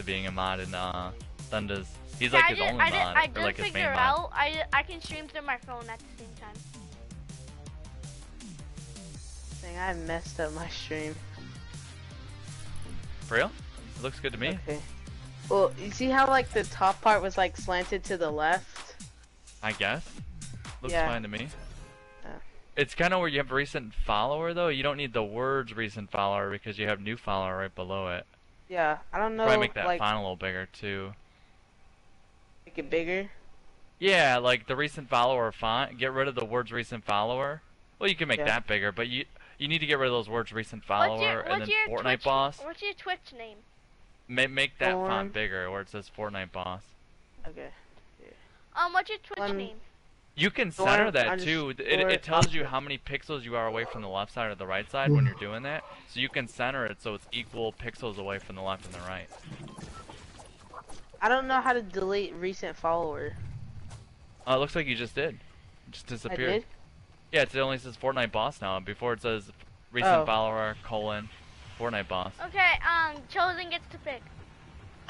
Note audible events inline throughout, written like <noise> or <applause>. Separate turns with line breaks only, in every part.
to being a mod in uh, Thunder's. He's
Yeah,
like
I
his
did,
only
I did,
mod,
I
or
did
like his main
figure
mod.
out I I can stream through my phone at the same time.
Dang, I messed up my stream.
For real? It looks good to me.
Okay. Well, you see how like the top part was like slanted to the left?
I guess. Looks
Yeah.
fine to me.
Yeah.
It's kind of where you have recent follower though. You don't need the words recent follower because you have new follower right below it.
Yeah, I don't know.
Probably make that
like
font a little bigger too.
make it bigger.
Yeah, like the recent follower font. Get rid of the words recent follower. Well, you can make
Yeah.
that bigger, but you you need to get rid of those words recent
What's
follower
your
and
what's
then
your
Fortnite
Twitch,
boss.
What's your Twitch name?
Ma- make that
Storm.
font bigger where it says Fortnite boss.
Okay.
Um, what's your Twitch
One-
name?
You can
Storm
center that too. It, it tells you how many pixels you are away from the left side or the right side when you're doing that. So you can center it so it's equal pixels away from the left and the right.
I don't know how to delete recent follower.
Oh, it looks like you just did. It just
I
disappeared.
did.
Yeah, it only says Fortnite boss now. Before it says recent
Oh.
follower colon Fortnite boss.
Okay, um, Chosen gets to pick.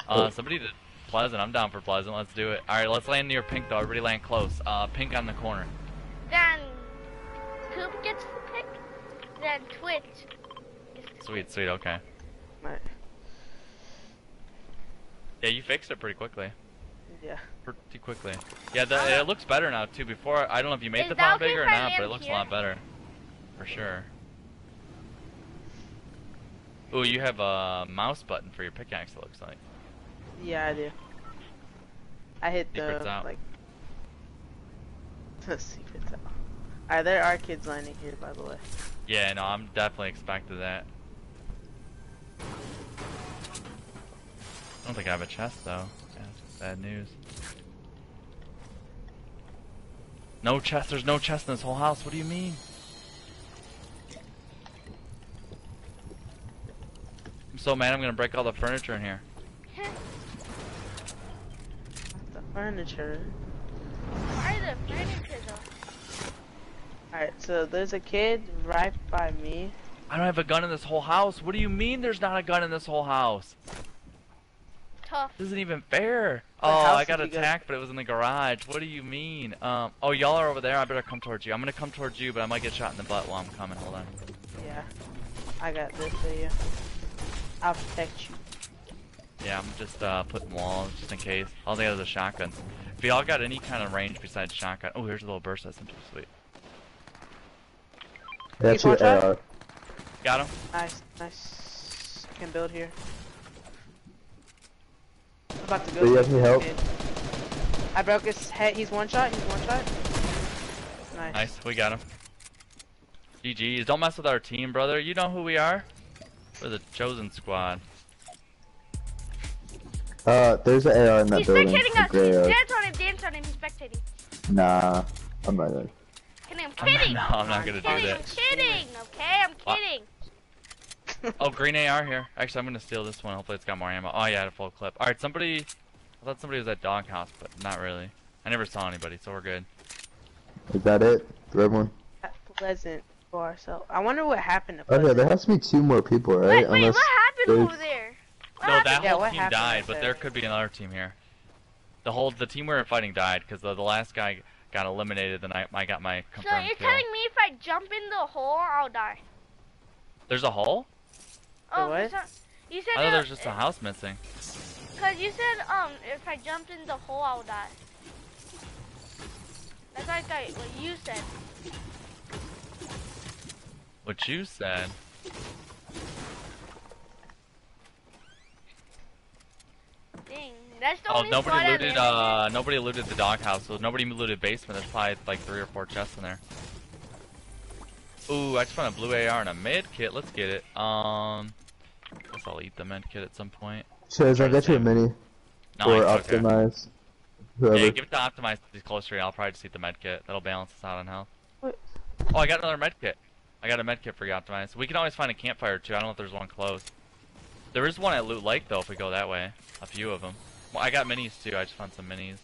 Uh, somebody did Pleasant. I'm down for Pleasant. Let's do it. All right, let's land near Pink though. Everybody land close. Uh, Pink on the corner.
Then Coop gets to pick. Then Twitch. gets to
Sweet, sweet. Okay.
Right.
Yeah, you fixed it pretty quickly.
Yeah.
Pretty quickly. Yeah, the, it looks better now too. Before I don't know if you made the
that
font
okay
bigger or not, but it looks
here?
a lot better. For sure. Ooh, you have a mouse button for your pickaxe. It looks like.
Yeah, I do. I hit
Secrets
the
out.
like. The secrets out. Alright, there are kids landing here, by the way.
Yeah, no, I'm definitely expecting that. I don't think I have a chest though. Yeah, that's bad news. No chest. There's no chest in this whole house. What do you mean? I'm so mad. I'm gonna break all the furniture in here.
The furniture.
Why the furniture though?
Alright, so there's a kid right by me.
I don't have a gun in this whole house. What do you mean there's not a gun in this whole house?
Tough.
This isn't even fair.
What
Oh, I got
did you go-
attacked, but it was in the garage. What do you mean? Um, oh, y'all are over there. I better come towards you. I'm gonna come towards you, but I might get shot in the butt while I'm coming. Hold on.
Yeah. I got this for you. I'll protect you.
Yeah, I'm just uh, putting walls just in case. All they have is a shotgun. If y'all got any kind of range besides shotgun. Oh, here's a little burst. That's interesting. Sweet.
That's
Keep on
your. AR.
Got him.
Nice, nice. Can build here. I'm about to go.
Do you have any help?
kid. I broke his head. He's one shot. He's one shot. Nice.
Nice. We got him. GG's. Don't mess with our team, brother. You know who we are. We're the chosen squad.
Uh, there's an AR in that
He's
building.
spectating us. He's
AR.
dance on him. Dance on him. He's spectating.
Nah, I'm not.
Kidding. I'm
I'm not-
kidding.
no, I'm not gonna do
kidding.
that.
I'm kidding. Okay, I'm
What?
kidding.
Oh, green AR here. Actually, I'm gonna steal this one. Hopefully, it's got more ammo. Oh, yeah, a full clip. All right, somebody. I thought somebody was at doghouse, but not really. I never saw anybody, so we're good.
Is that it? The red one?
At Pleasant for ourselves. I wonder what happened to
Okay,
Pleasant.
there has to be two more people, right?
Wait, wait,
Unless
what happened
there's-
over there? What
No, that
Yeah,
whole team died, but
there?
there could be another team here. The whole the team we were fighting died because the, the last guy got eliminated. Then I, I got my
So
confirmed
you're
kill.
telling me if I jump in the hole, I'll die?
There's a hole?
Oh,
what?
so- you said
I thought there's just a house missing.
Cause you said um if I jumped in the hole, I'll die. That's like I, what you said.
What you said.
Dang, that's the
Oh,
only
nobody
spot I
looted.
landed
Uh, nobody looted the doghouse. So nobody looted basement. There's probably like three or four chests in there. Ooh, I just found a blue AR and a med kit. Let's get it. Um, I guess I'll eat the med kit at some point.
Chaz, I'll get you a mini
No,
or
it's okay. Yeah, give it to Optimize. He's closer. I'll probably just eat the med kit. That'll balance us out on health.
What?
Oh, I got another med kit. I got a med kit for you, Optimize. We can always find a campfire too. I don't know if there's one close. There is one at Loot Lake though. If we go that way, a few of them. Well, I got minis too. I just found some minis.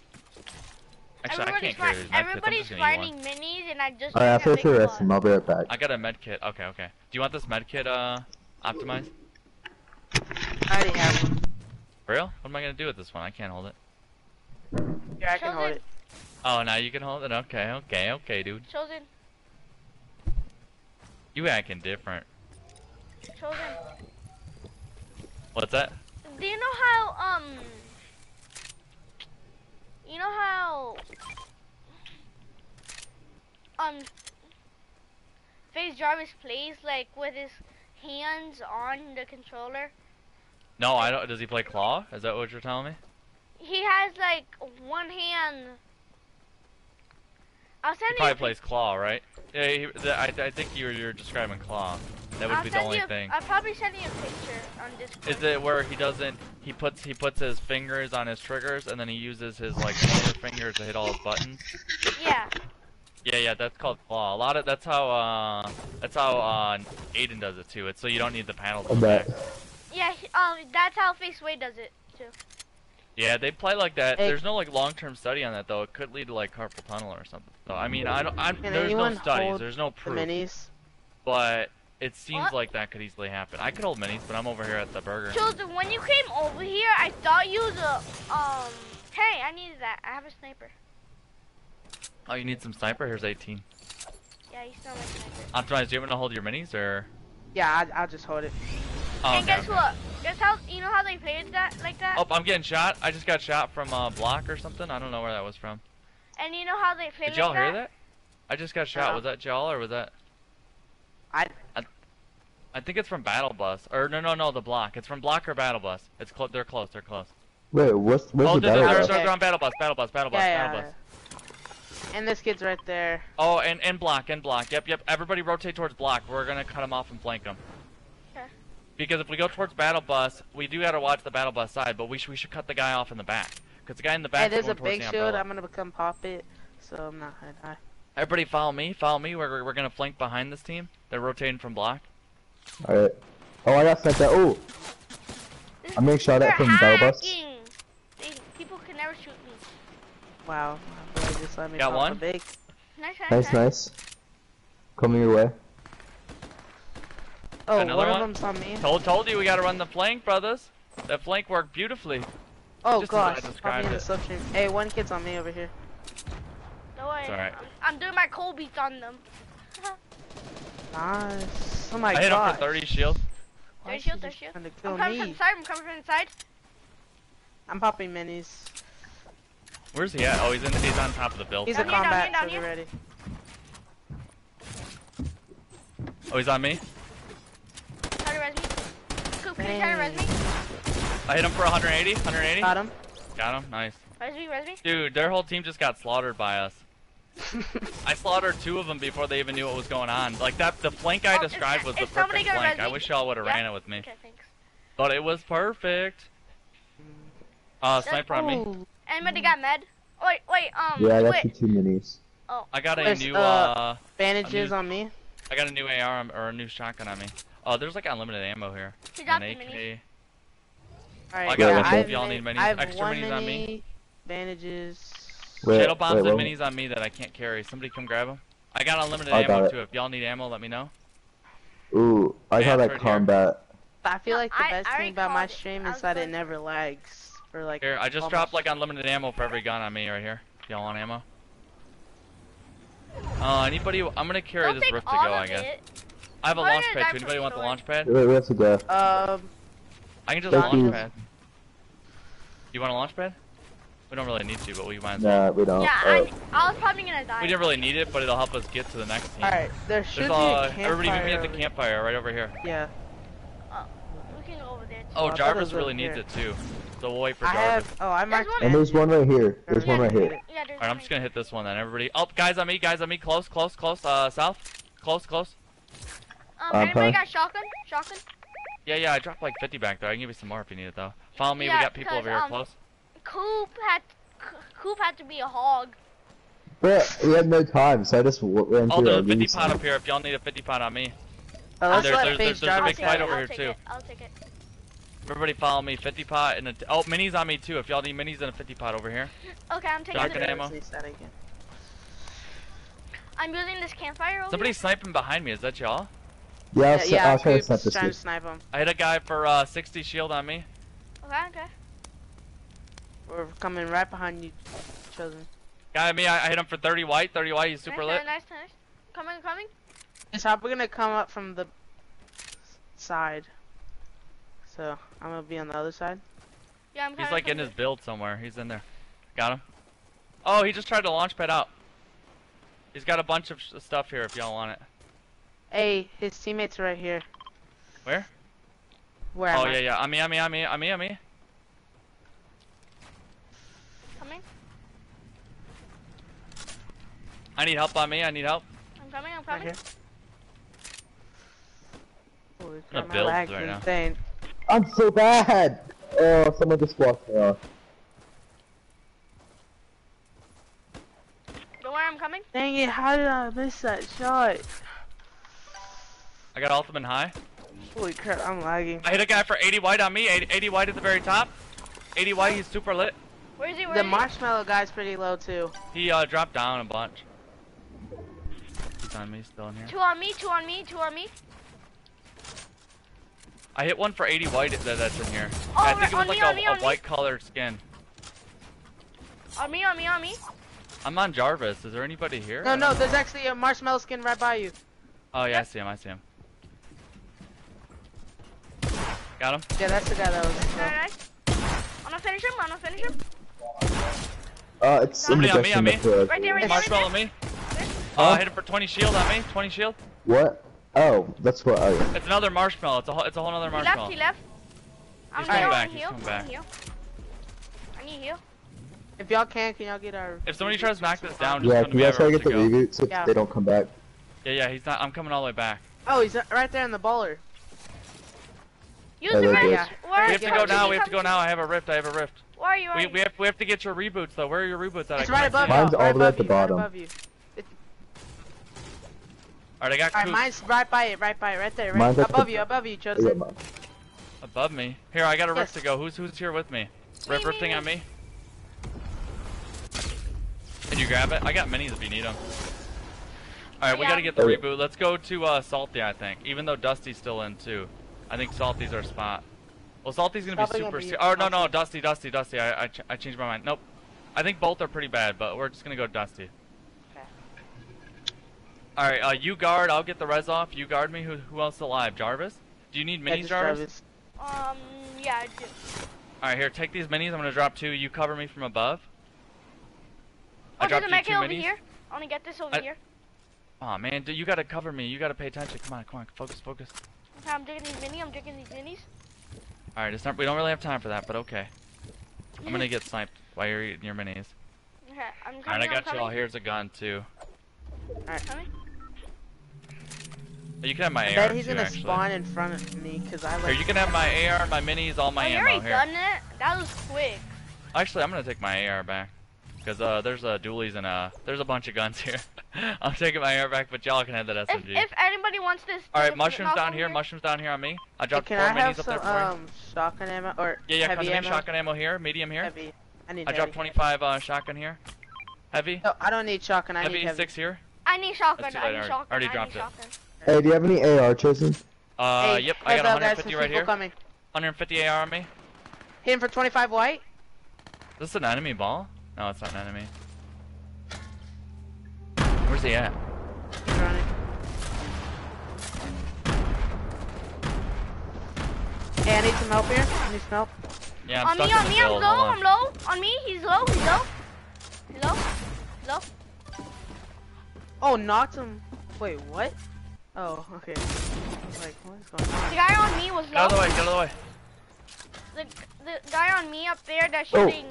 Actually, I
everybody's
can't carry these med kits. I'm
everybody's
just gonna eat one.
finding minis, and I just.
Alright,
found
after
a
I
big
rest him, I'll be right back.
I got a med kit. Okay, okay. Do you want this med kit, uh, Optimize?
I already have one.
For real? What am I gonna do with this one? I can't hold it.
Yeah, I can hold it.
Oh, now you can hold it? Okay, okay, okay, dude.
Chosen.
You acting different.
Chosen.
What's that?
Do you know how um? You know how um? FaZe Jarvis plays like with his hands on the controller.
No, I don't. Does he play claw? Is that what you're telling me?
He has like one hand. I'll send you.
probably plays claw, right? Yeah, he, the, I, I think you're you're describing claw. That would
I'll
be the only
a-
thing.
I'll probably send you a picture on Discord.
Is it where he doesn't? He puts he puts his fingers on his triggers and then he uses his like pointer finger to hit all his buttons.
Yeah.
Yeah, yeah, that's called claw. A lot of that's how uh that's how uh Aiden does it too. It's so you don't need the panel.
I
on back.
bet.
Yeah. Um. That's how Face Wade does it too.
Yeah, they play like that.
Hey.
There's no like long-term study on that though. It could lead to like carpal tunnel or something. So I mean, I don't. I'm,
Can
there's no studies. There's no
The
proof.
minis.
But it seems
What?
like that could easily happen. I could hold minis, but I'm over here at the burger.
Chosen. When you came over here, I thought you was a um. Hey, I needed that. I have a sniper.
Oh, you need some sniper? Here's 18.
Yeah, you still my sniper.
Optimize. Do you want me to hold your minis or?
Yeah, I, I'll just hold it.
Oh,
and
okay,
guess
okay.
what? Guess how? You know how they played that like that?
Oh, I'm getting shot. I just got shot from uh, block or something. I don't know where that was from.
And you know how they played
Did y'all
like
hear that? I just got shot.
No.
Was that y'all or was that?
I-
I think it's from Battle Bus. Or no, no, no, the block. It's from Block or Battle Bus. It's clo- They're close. They're close.
Wait, what's where's
oh,
the
they're,
battle?
they're,
bus?
they're, they're on Battle Bus. Battle Bus. Battle Bus.
Yeah,
Battle
yeah.
Bus.
And this kid's right there.
Oh, and and block and block. Yep, yep. Everybody rotate towards block. We're gonna cut them off and flank them.
Okay.
Because if we go towards battle bus, we do gotta watch the battle bus side, but we should we should cut the guy off in the back. Cause the guy in the back.
Hey,
is
there's
going
a big
the
shield. I'm gonna become pop it, so I'm not high. high.
Everybody follow me. Follow me. We're we're gonna flank behind this team. They're rotating from block.
Alright. Oh, I got sent that. Oh, I'm being shot at
They're
from battle bus.
They, people can never shoot me.
Wow, boy just let me
Got one?
big.
Nice, nice,
nice, nice. Coming your way.
Oh,
Another
one of
one?
them's on me.
Told told you we gotta run the flank, brothers. That flank worked beautifully.
Oh
just as I
gosh, pop
described
me in the
it.
sub stream. Hey, one kid's on me over here.
Don't worry.
It's alright.
I'm, I'm doing my cold beats on them. <laughs>
Nice. Oh my god.
I hit him
gosh.
for 30 shield.
Why
Thirty
is
shield,
he
thirty
just
shield. I'm
kill
coming from
me?
the side. I'm coming from the side.
I'm popping minis.
Where's he at? Oh, he's in. He's on top of the building.
He's a
Down here, down
combat,
here, down here.
ready.
Oh, he's on me.
Try to res me. Coop, can you try to res me?
I hit him for 180. 180.
Got him.
Got him. Nice.
Res me, res me.
Dude, their whole team just got slaughtered by us. I slaughtered two of them before they even knew what was going on. Like that, the flank I
Oh, is-
described was the perfect flank. I wish y'all would have
Yeah?
ran it with me,
Okay, thanks.
but it was perfect. Uh, sniper on me.
Anybody got med? Wait, wait, um,
Yeah, that's
wait.
the two minis. Oh.
I got a new
uh,
uh,
bandages
I'm
on me.
I got a new AR or a new shotgun on me. Oh, there's like unlimited ammo here.
He
An
dropped the
AK.
minis.
Alright,
I
got
yeah,
one.
I have
If y'all need minis,
I have
extra
one
minis on me.
Bandages.
Wait,
Shadow bombs
wait,
and minis on me that I can't carry. Somebody come grab them. I got unlimited
I got
ammo
it.
too. If y'all need ammo, let me know.
Ooh, I
Yeah,
got that
right here.
combat.
I feel like the
I-
best
I
thing about my stream
I
is that it never lags for like.
Here, I just dropped like unlimited ammo for every gun on me right here. Y'all want ammo? Uh, anybody? I'm gonna carry
Don't
this
take
rift to go, I guess.
it.
I have a
Probably
launch pad
die
too. Anybody want the
short.
launch pad?
Wait, we have to go.
Um,
I can just
Thank
launch
you.
pad. You want a launch pad? We don't really need to, but we might as well.
Nah, we don't.
Yeah,
Alright.
I, I was probably gonna die.
We didn't really need it, but it'll help us get to the next team.
alright, there should
There's
be
uh,
a campfire.
everybody meet me at the
over-
campfire right over here.
Yeah.
We can go over there. Too.
Oh,
I thought it
Jarvis really
over
needs
here.
it too. So we'll wait for
I
Jarvis.
have. Oh, I marked.
one-
And there's one right here. There's
Yeah,
one right here.
Yeah,
Alright, I'm
one.
just gonna hit this one then. Everybody. Oh, guys on me, guys on me. Close, close, close. Uh, south. Close, close.
Um,
Uh,
anybody
fine.
got shotgun? Shotgun?
Yeah, yeah, I dropped like 50 back there. I can give you some more if you need it though. Follow me, we got people over here
um,
close.
Coop had Coop had to be a hog.
But we had no time, so I just w- ran
Oh,
through
there's a 50 pot up here if y'all need a 50 pot on me.
Uh, let's
There's-
let
there's-
Face
there's a big fight
it,
it.
over
I'll
here,
take
too.
It. I'll take it.
Everybody follow me, 50 pot and a. Oh, minis on me too. If y'all need minis and a 50 pot over here.
Okay, I'm taking
Shotgun
the.
ammo.
Let's that again.
I'm using this campfire over
Somebody's sniping behind me. Is that y'all?
Yeah, I'll,
Yeah,
s-
yeah,
I'll try to
Coop's
snap this
trying to snipe him.
I hit a guy for uh, 60 shield on me.
Okay, okay.
We're coming right behind you, chosen.
Guy me, I, I hit him for 30 white. 30 white. He's super
nice,
lit.
Nice, nice, nice. Coming, coming.
It's probably gonna come up from the side. So I'm gonna be on the other side.
Yeah, I'm
He's like
from
in his build somewhere. He's in there. Got him. Oh, he just tried to launch pad out. He's got a bunch of sh- stuff here if y'all want it.
Hey, his teammates are right here.
Where?
Where
Oh
am
yeah,
I?
yeah. On me, on me, on me, on me, on me.
Coming.
I need help on me. I need help.
I'm coming. I'm coming.
here. Holy
The
crap, my lag's
right now.
insane.
I'm so bad. Oh, someone just walked me off.
Don't worry, I'm coming.
Dang it, how did I miss that shot?
I got ultimate high.
Holy crap, I'm lagging.
I hit a guy for 80 white on me. 80, 80 white at the very top. 80 white. He's super lit.
Where is he? Where
The
is he?
marshmallow guy's pretty low too.
He uh, dropped down a bunch. He's on me still in here.
Two on me. Two on me. Two on me.
I hit one for 80 white that, that's in here.
Oh,
I think it was like
me,
a,
me,
a
on me.
white colored skin.
On me. On me. On me.
I'm on Jarvis. Is there anybody here?
No, no, there's actually a marshmallow skin right by you.
Oh yeah, I see him. I see him. Got him.
Yeah, that's the guy that was.
Very nice. I'm gonna finish him. I'm gonna finish him.
Uh, it's
Somebody on me, on me.
indigestion of
Right there, right there.
Marshmallow me. Uh, hit him for 20 shield on me. 20 shield.
What? Oh, that's what. Oh, yeah.
It's another marshmallow. It's a whole, it's a whole other
He left.
marshmallow.
He left.
He's coming back,
I'm
he's coming
I'm
back.
I need heal.
If y'all can, can y'all get our?
If somebody tries to knock this down, just
Yeah,
come to
can you
I
guys
have a
try to get the
route to go.
reboots if
Yeah.
they don't come back?
Yeah, yeah. He's not. I'm coming all the way back.
Oh, he's right there in the baller.
Use
Oh,
the
they're
rift.
Yeah.
We have to go now. We have to go now. I have a rift. I have a rift.
Where are you?
We, we have we have to get your reboots though. Where are your reboots at?
It's right above you.
Mine's all the way at the
you, right
bottom.
Above you.
All right, I got
Alright, mine's right by it, right by it, right there, right
Mine's
above you, above you,
yeah,
Chosen.
above me. Here, I got a rift
Yes.
to go. Who's who's here with me? Rift
me,
rifting
me.
on me. Can you grab it? I got minis if you need them. All right, we
Yeah.
gotta get the reboot. Let's go to uh, Salty. I think, even though Dusty's still in too. I think Salty's our spot. Well, Salty's gonna
Probably
be
gonna
super.
be
oh no no, Dusty, Dusty, Dusty. I I, ch- I changed my mind. Nope. I think both are pretty bad, but we're just gonna go Dusty.
Okay.
All right, uh, you guard. I'll get the res off. You guard me. Who who else is alive? Jarvis. Do you need
Yeah,
minis,
just
Jarvis?
Jarvis.
Um, yeah, I do.
All right, here. Take these minis. I'm gonna drop two. You cover me from above. I
Oh, there's
dropped
a
you
mech over
minis.
here. I wanna get this over
I-
here.
Aw man, dude, you gotta cover me. You gotta pay attention. Come on, come on, focus, focus.
Okay, I'm digging these minis. I'm digging these minis.
All right, it's not. We don't really have time for that, but okay. I'm gonna get sniped while you're eating your minis.
Okay, I'm coming.
All right, I
I'm
got you all. Here's a gun too.
Alright, coming.
You can have my
I
AR
bet he's
too,
gonna
actually.
spawn in front of me, cause I
Here,
like.
you can have my AR, my minis, all my
oh, you
ammo
already
here.
done it? That was quick.
Actually, I'm gonna take my AR back. Cause uh, there's uh, dualies and uh, there's a bunch of guns here. <laughs> I'm taking my AR back, but y'all can have that SMG.
if anybody wants this.
all right, mushrooms down
over
here, mushrooms down here on me. I dropped
Can
four
I
minis
have
up
some
there for you.
um shotgun ammo or
Yeah, yeah, come
heavy
to
ammo?
Shotgun ammo here, medium here.
Heavy. I need
I dropped 25 uh, shotgun here. Heavy.
No, I don't need shotgun. I
heavy,
need heavy.
six here.
I need shotgun.
That's too
I
late,
need
already-
shotgun.
already
I
dropped it.
shotgun.
Hey, do you have any AR, Chosen?
Uh,
Hey,
yep, I got
up, guys,
150 right here.
Coming.
150 AR on me.
Hit him for 25 white.
Is this an enemy ball? No, it's not an enemy. Where's he at?
He's running. Hey, I need some help here. I need some help.
Yeah, I'm
on
stuck
me, on me, I'm low, I'm low. On me, he's low, he's low. He's low. He's low.
Oh, knocked him. Wait, what? Oh, okay. Like, what is going on?
The guy on me was
Get out of the way, get out of the way.
The, the guy on me up there that's
Oh.
shooting.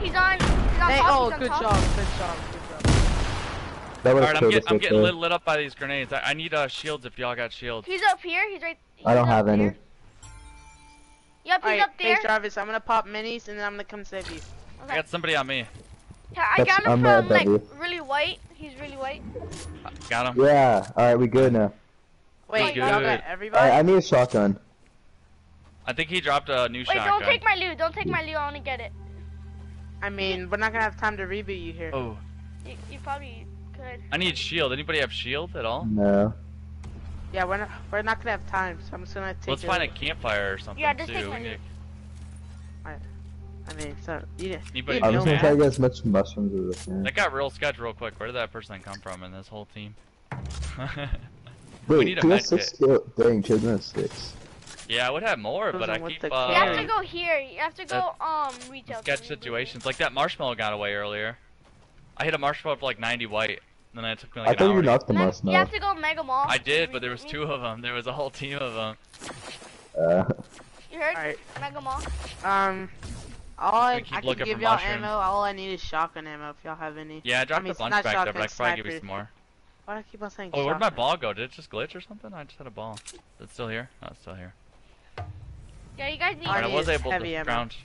He's on. He's on
Hey,
top.
oh,
he's on
good
top.
job, good job, good job.
Alright, I'm, get, I'm getting
there.
lit, lit up by these grenades. I, I need uh, shields if y'all got shields.
He's up here. He's right.
I don't
he's up
have any.
Yep, he's
Alright,
up there.
face Jarvis, I'm gonna pop minis and then I'm gonna come save you.
I got somebody on me.
Yeah, I
That's-
got him
I'm
from like really white. He's really white.
Uh, Got him.
Yeah, alright, we good now.
Wait,
Good.
got
Alright,
everybody?
I need a shotgun.
I think he dropped a new
Wait,
shotgun.
don't take my loot. Don't take my loot. I want to get it.
I mean, we're not gonna have time to reboot you here.
Oh,
You, you probably could.
I need shield. Anybody have shield at all?
No.
Yeah, we're not, we're not gonna have time, so I'm just gonna take
Let's
your
find a campfire or something
Yeah, just
too.
take my loot.
I I mean, so you,
Anybody
I'm
know
just gonna
Matt?
try to get as much mushrooms as I can.
That got real sketch real quick. Where did that person come from in this whole team? <laughs>
Wait,
need a
two
med
six
kit.
Dang, Children has six.
yeah, I would have more, but I keep uh,
You have to go here. You have to go um retail.
sketch situations. Like that marshmallow got away earlier. I hit a marshmallow for like 90 white, and then it took me
I
like
thought
an
you
hour. to-
knocked the
Then you have to go Mega Mall.
I did, but there was two of them. There was a whole team of them.
Uh,
You heard?
Alright.
Mega Mall.
Um, all I, I can give y'all
mushrooms.
ammo. All I need is shotgun ammo. If y'all have any.
Yeah, I dropped
mean,
a bunch
not
back there, but I could probably give you some more.
Why do I keep on saying?
Oh, where'd my ball go? Did it just glitch or something? I just had a ball. Is it still here? No, it's still here.
Yeah, you guys need.
All
Alright, I
need
was
is
able
heavy
to
ammo.
scrounge.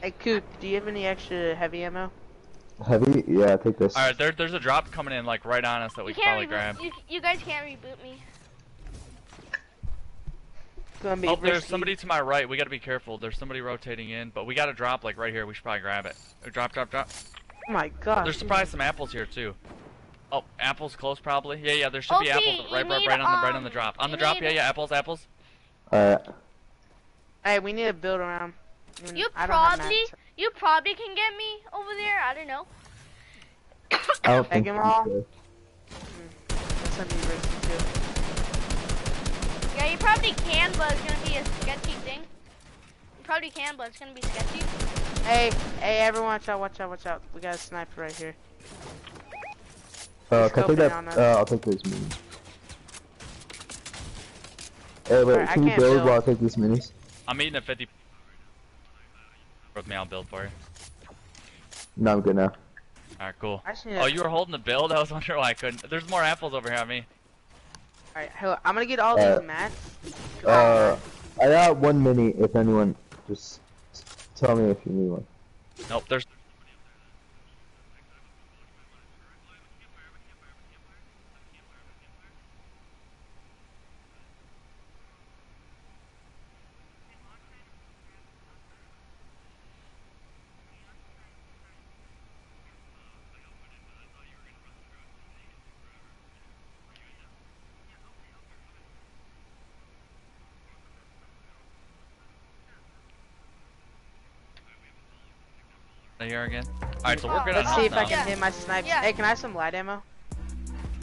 Hey, Coop, do you have any extra heavy ammo?
heavy? Yeah, I take this.
Alright, there, there's a drop coming in like right on us that we
You can't
probably
reboot.
grab.
You, you guys can't reboot me.
It's gonna be
Oh, there's somebody to my right. We gotta be careful. There's somebody rotating in, but we gotta drop like right here. We should probably grab it. Uh, Drop, drop, drop.
Oh my god.
There's probably some apples here too. Oh, apples close probably. Yeah, yeah. There should be apples right, right, right on the right on the
um,
drop. On the drop. Yeah, yeah. Apples, apples.
Alright.
Hey, we need to build around.
You
I
probably, you probably can get me over there. I don't know.
I don't think
Egg 'em all?
so.
Yeah, you probably can, but it's gonna be a sketchy thing. You probably can, but it's gonna be sketchy.
Hey, hey, everyone, watch out, watch out, watch out. We got a sniper right here.
Uh,
He's
can I take that? Uh, I'll take those minis. Hey, wait,
Alright, I
can you
can't
build
build.
while I take these minis?
I'm eating at 50. With me, I'll build for you.
No, I'm good now.
Alright, cool.
I just
Oh, you were holding the build? I was wondering why I couldn't. There's more apples over here on me.
Alright, hold- I'm gonna get all
Uh,
these mats.
Uh, I got one mini. If anyone, just tell me if you need one.
Nope, there's. Here again. Alright, so we're good
Let's see
health
if I can hit my snipes.
Yeah.
Hey, can I have some light ammo?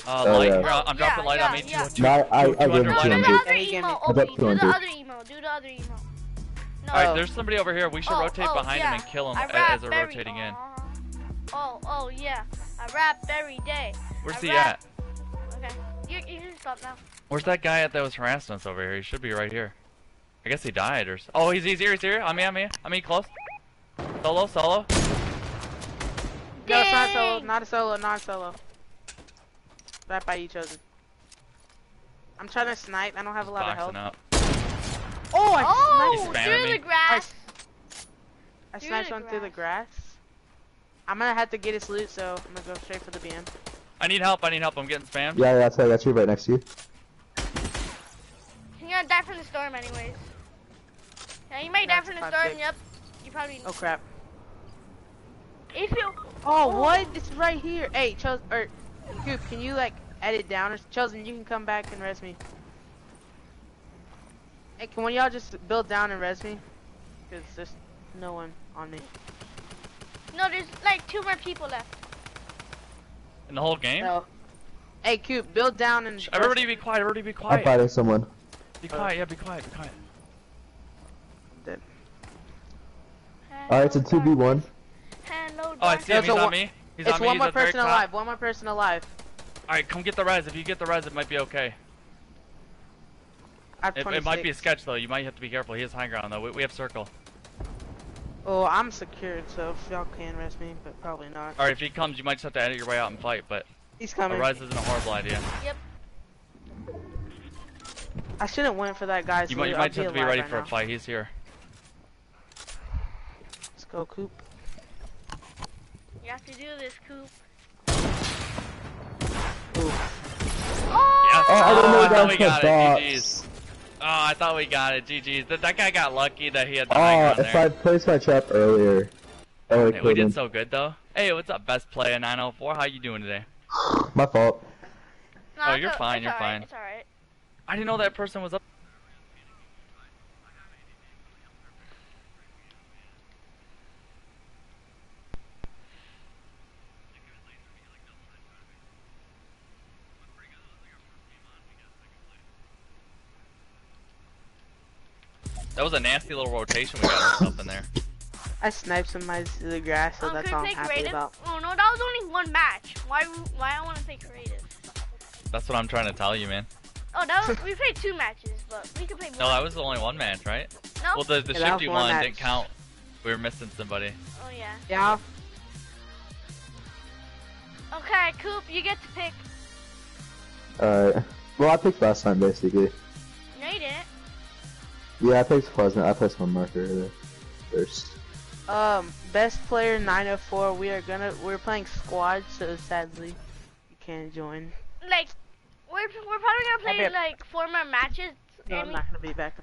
Uh,
Oh,
light,
yeah.
here, I'm
Yeah,
dropping light on
yeah,
me.
yeah.
Two- two-
No, I, I,
two-
I give
200
it
light
Do the other
Hey,
emo,
me-
I got
Opie. Do the other emo. Do the other emo. No.
Alright,
Oh.
there's somebody over here. We should
oh,
rotate
oh,
behind
yeah.
him and kill him
I
a-
rap
as they're
every-
rotating in.
uh, Oh, oh yeah. I rap every day.
Where's
I
he
rap-
at?
Okay. You, you can stop now.
Where's that guy at that was harassing us over here? He should be right here. I guess he died or. s- Oh, he's, he's here. He's here. I'm here, I'm me. I'm me. Close. Solo. Solo.
No, it's not solo. Not a solo. Not a solo. Right by you, chosen. I'm trying to snipe. I don't have a lot of
Boxing
health.
up.
Oh, I
Oh,
sniped.
through
me.
the grass.
I
through
sniped
the
one through the
grass.
grass. I'm gonna have to get his loot, so I'm gonna go straight for the BM.
I need help. I need help. I'm getting spammed.
Yeah, yeah, that's I got you right next to you.
You're gonna die from the storm, anyways. Yeah, you might die from the storm.
six.
Yep. You probably.
Oh crap.
If you.
Oh,
Oh.
what? It's right here. Hey, Chos or Coop, can you like edit down or Chosen? You can come back and res me. Hey, can one of y'all just build down and res me? Cause there's no one on me.
No, there's like two more people left.
In the whole game.
No. Hey, Coop, build down and.
Shh,
res
Everybody be quiet. Everybody be quiet.
I'm
quiet.
fighting someone.
Be quiet. Yeah, be quiet. Be quiet.
Alright, it's a 2v1.
Hello,
Oh, I see him. He's on me. He's
It's
on me.
one
He's
more
at the very
person alive. One more person alive.
Alright, come get the res. If you get the res, it might be okay. It, it might be a sketch though. You might have to be careful. He has high ground though. We, we have circle.
Oh, I'm secured, so if y'all can res me, but probably not.
Alright, if he comes, you might just have to edit your way out and fight. But
He's
a
coming.
res isn't a horrible idea. Yep.
I shouldn't went for that guy's
You might, you might just have to be ready
right
for a fight. He's here.
Let's go, Coop.
You have to do this, Coop. Oh!
Yes.
Oh, I didn't know oh,
I thought
that
we
was
got
the
it.
box.
GG's. Oh, I thought we got it. GG's. That, that guy got lucky that he had the high
Oh,
ground
if
there.
I placed my trap earlier, oh, I would
Hey, we did so good though. Hey, what's up, best player 904? How you doing today?
My fault.
No,
Oh, you're fine, you're
alright,
fine.
It's alright.
I didn't know that person was up. That was a nasty little rotation we got up in there.
I sniped somebody to the grass, so
um,
that's all I'm happy
creative?
about.
Oh no, that was only one match. Why? Why I want to play creative?
That's what I'm trying to tell you, man.
Oh, that was, we played two matches, but we could play more.
No, that was only one match, right?
No?
Well, the, the
Yeah,
shifty
one
one
match.
didn't count. We were missing somebody.
oh yeah.
Yeah.
Okay, Coop, you get to pick.
Alright. Well, I picked last time, basically.
No, you didn't.
Yeah, I picked Pleasant. I placed my marker first.
Um, best player 904. We are gonna we're playing squad, so sadly you can't join.
Like, we're we're probably gonna play
bet-
like four more matches.
No, I'm not gonna be back.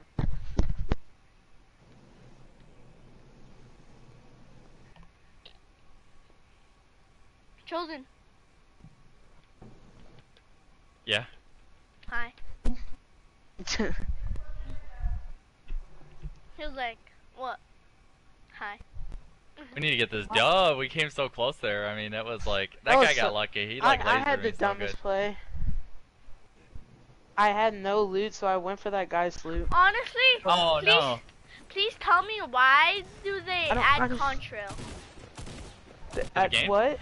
Chosen.
Yeah.
Hi. <laughs> He was like, what? Hi. <laughs>
We need to get this. Duh, we came so close there. I mean, that was like that
Oh,
guy
so-
got lucky. He
I,
like
I
lasered
had the dumbest
good.
play. I had no loot, so I went for that guy's loot.
Honestly,
Oh
please,
no.
please tell me why do they add
just-
contrail?
Th-
the
at
game?
what?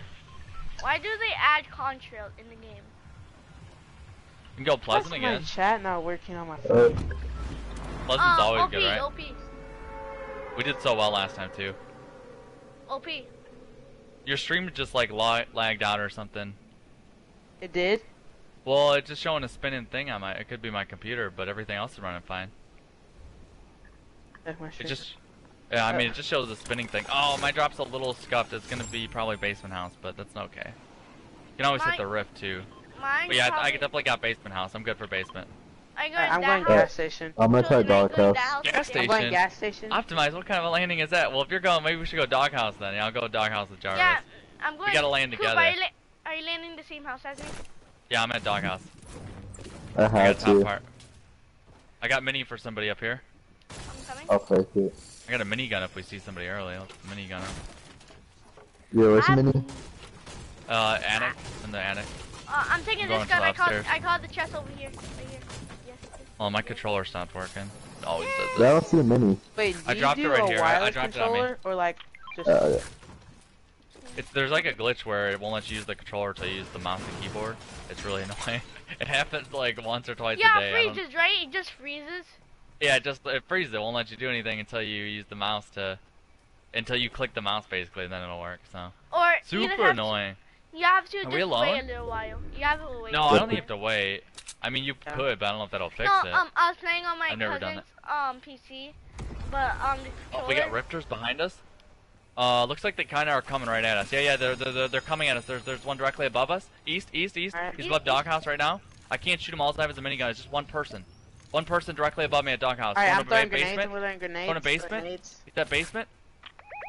Why do they add contrail in the game?
You can go Pleasant
That's my
again.
chat not working on my phone.
Uh,
Pleasant's
Um,
always
OP,
good, right?
OP,
We did so well last time too.
OP.
Your stream just like la- lagged out or something.
It did.
Well, it's just showing a spinning thing on my. It could be my computer, but everything else is running fine. It just. Yeah, I mean, it just shows a spinning thing. Oh, my drop's a little scuffed. It's gonna be probably basement house, but that's okay. You can always hit the rift too.
Mine.
But yeah, I, I definitely got basement house. I'm good for basement.
I go
Alright,
in
I'm
that
going gas station.
I'm gonna try
Chosen, I go in
doghouse.
house
Gas
right there.
station.
I'm going gas station.
Optimize. What kind of a landing is that? Well, if you're going, maybe we should go doghouse then. Yeah, I'll go doghouse with Jarvis.
Yeah, I'm going.
We gotta land
Coop,
together.
Are you, la- are you landing the same house as me?
Yeah, I'm at doghouse.
I
I got
had
top
to.
part. I got mini for somebody up here.
I'm coming.
I'll fake it.
I got a mini minigun if we see somebody early. I'll minigun him.
Yo, where's the
I'm-
mini?
Uh, attic. In the attic.
Uh, I'm taking
I'm
this gun. I caught. I caught the chest over here. Right here. Yes. yes.
Oh, my controller stopped working. It always does
I don't see a mini.
Wait, do
I
you
dropped it
do
right
a
here. I- I
wireless
dropped it on me.
controller or like just?
Uh, yeah.
It's there's like a glitch where it won't let you use the controller to use the mouse and keyboard. It's really <laughs> annoying. it happens like once or twice
Yeah,
a day. I don't-
freezes, right? It just freezes.
Yeah, it just it freezes. It won't let you do anything until you use the mouse to, until you click the mouse basically, and then it'll work. So
Or
super annoying.
To, you have to
Are
just
we
wait a little while. You have to wait.
No, I don't have to wait. I mean, you
Yeah.
could, but I don't know if that'll fix
no,
it.
um, I was playing on my
I've never done
cousin's um PC, but um the
oh, we got
controller-
rifters behind us. Uh, looks like they kind of are coming right at us. Yeah, yeah, they're, they're they're they're coming at us. There's there's one directly above us. East, east, east.
Alright.
He's
East,
above
east.
doghouse right now. I can't shoot him all the time as a minigun. It's just one person. One person directly above me at doghouse.
Alright,
Going
I'm throwing grenades.
basement.
I'm throwing grenades.
Going to basement?
Grenades.
He's that basement.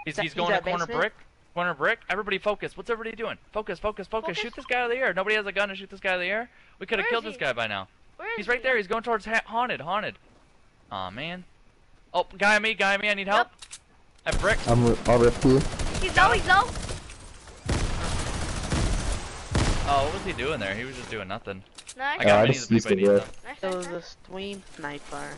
He's,
that-
he's
he's
going
that
to corner
basement?
brick. Corner brick. Everybody focus. What's everybody doing? Focus, focus, focus.
Focus?
Shoot this guy out of the air. Nobody has a gun to shoot this guy out of the air. We could have killed
is
this guy by now.
Where is
He's right
he?
there. He's going towards ha- haunted, haunted. Aw, man. Oh, guy on me, guy on me. I need help. At brick.
I'm, I'll rip you.
He's low. He's low.
Oh, what was he doing there? He was just doing nothing.
Nice.
I
Oh,
got
I
minis
just
if
used
needs
to
them.
nice,
It was a stream sniper.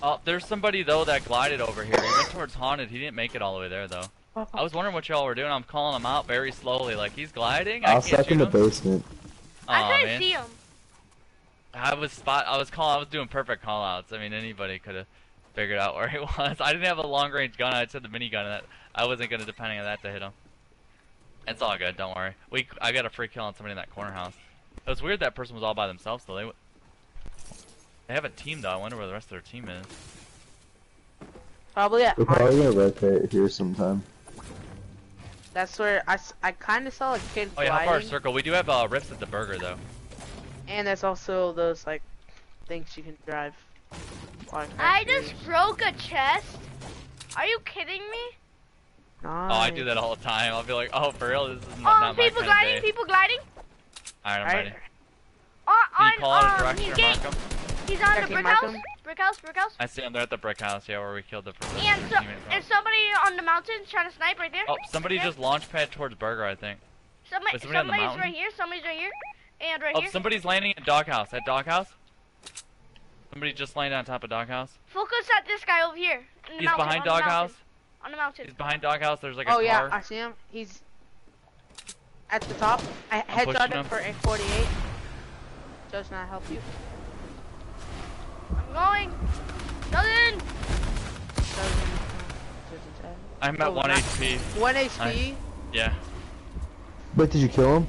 Oh, there's somebody though that glided over here. He went towards haunted. He didn't make it all the way there though. I was wondering what y'all were doing. I'm calling him out very slowly, like he's gliding. I
I'll
can't
suck in the
him.
basement.
I
Aw,
couldn't
man.
see him.
I was spot. I was calling. I was doing perfect call outs. I mean, anybody could have figured out <laughs> where he was. I didn't have a long range gun. I just had the minigun, and that I wasn't gonna depending on that to hit him. It's all good. Don't worry. We I got a free kill on somebody in that corner house. It was weird that person was all by themselves though. They they have a team though. I wonder where the rest of their team is.
Probably at
We're probably gonna rotate here sometime.
That's where I, I kind of saw a kid
Oh yeah, how far circle? We do have uh, rifts at the burger though.
And there's also those like things you can drive. Like,
I just broke a chest. Are you kidding me?
Oh, I do that all the time. I'll be like, oh, for real, this is not,
Um,
not my
people gliding. People gliding.
Alright, I'm
Right.
ready.
On, on,
call
um, he's
or
getting, he's on
Yeah,
the
can you
brick
mark
house.
'Em?
Brick house. Brick house.
I see them. They're at the brick house, yeah, where we killed the person.
And so,
teammate from.
and somebody on the mountain trying to snipe right there.
Oh, somebody
Right
just launch pad towards burger, I think.
Somebody,
Wait, somebody on the
somebody's right here. Somebody's right here. And right here.
Oh,
here.
somebody's landing at doghouse. At doghouse. Somebody just landed on top of doghouse.
Focus at this guy over here.
He's
mountain,
behind
on the
doghouse.
On the mountain.
He's behind doghouse. There's like a
oh yeah. I see him. He's at the top. I
I'm pushing
headshot
him.
him for a 48. Does not help you.
I'm going.
Tell.
I'm at
Oh,
one HP.
One HP.
Yeah,
Wait, did you kill him?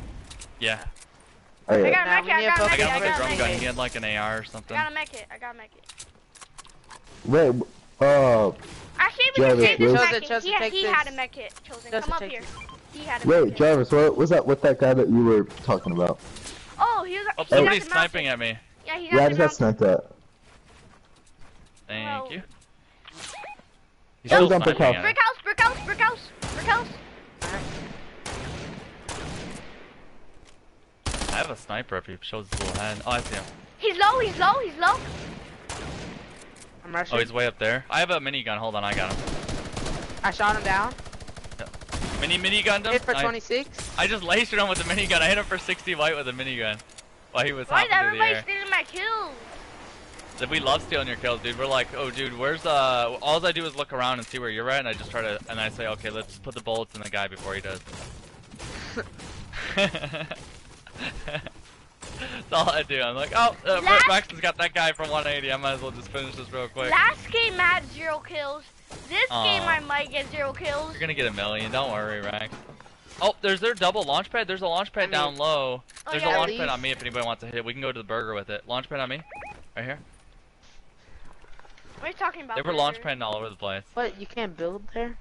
yeah.
Oh
I got a
Nah,
mech
we
I got a
to
I
mech
got
kit, I
a
got a
drum gun. He had like an AR or something.
I
something.
got a mech kit, I got a mech kit.
Wait, uh,
Actually, we can
Jarvis,
save this
where's-
mech
Chosen,
kit.
Chosen,
He,
take
he had a
this.
mech kit. Chosen,
Chosen,
come up here. He had a
wait. Jarvis, what was that with that guy that you were talking about?
Oh, he was.
Oh,
he's
somebody's
at the mountain.
sniping at me.
Yeah, he's
Yeah, I
at
just
the
got sniped at.
Thank
Well-
you. He's
Oh,
still
on brick house.
Brick house, brick house, brick house, brick house.
I have a sniper if he shows his little hand. Oh, I see him.
He's low, he's low, he's low.
I'm oh, rushing.
Oh, he's way up there. I have a minigun. Hold on, I got him.
I shot him down.
Mini minigun him.
Hit for 26.
I just lasered him with a minigun. I hit him for 60 white with a minigun. While he was
Why is
hopping through the
everybody
air.
stealing my kills?
That we love stealing your kills, dude. We're like, oh, dude, where's uh? All I do is look around and see where you're at, and I just try to, and I say, okay, let's put the bullets in the guy before he does. <laughs> That's all I do. I'm like, oh, uh,
Last-
Braxton's got that guy from 180. I might as well just finish this real quick.
Last game I had zero kills. This
Aw.
game I might get zero kills.
You're gonna get a million. Don't worry, Rax. Oh, there's their double launch pad. There's a launch pad
I mean-
down low.
Oh,
There's
yeah.
a launch pad on me if anybody wants to hit. it. We can go to the burger with it. Launch pad on me. Right here.
What are you talking about?
They were launch
Burger?
padding all over the place.
What? You can't build there?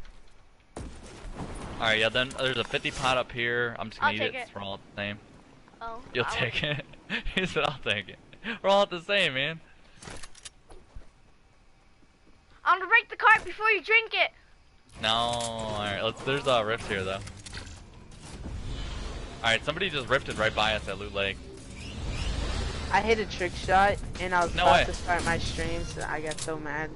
Alright, yeah, then uh, there's a 50 pot up here. I'm just gonna
I'll
eat it.
it.
We're all the same.
Oh,
You'll
I
take it. <laughs> he said, I'll take it. We're all the same, man.
I'm gonna break the cart before you drink it.
No, alright, let's, there's a rift here, though. Alright, somebody just rifted right by us at Loot Lake.
I hit a trick shot and I was
No
about
way.
to start my stream, so I got so mad.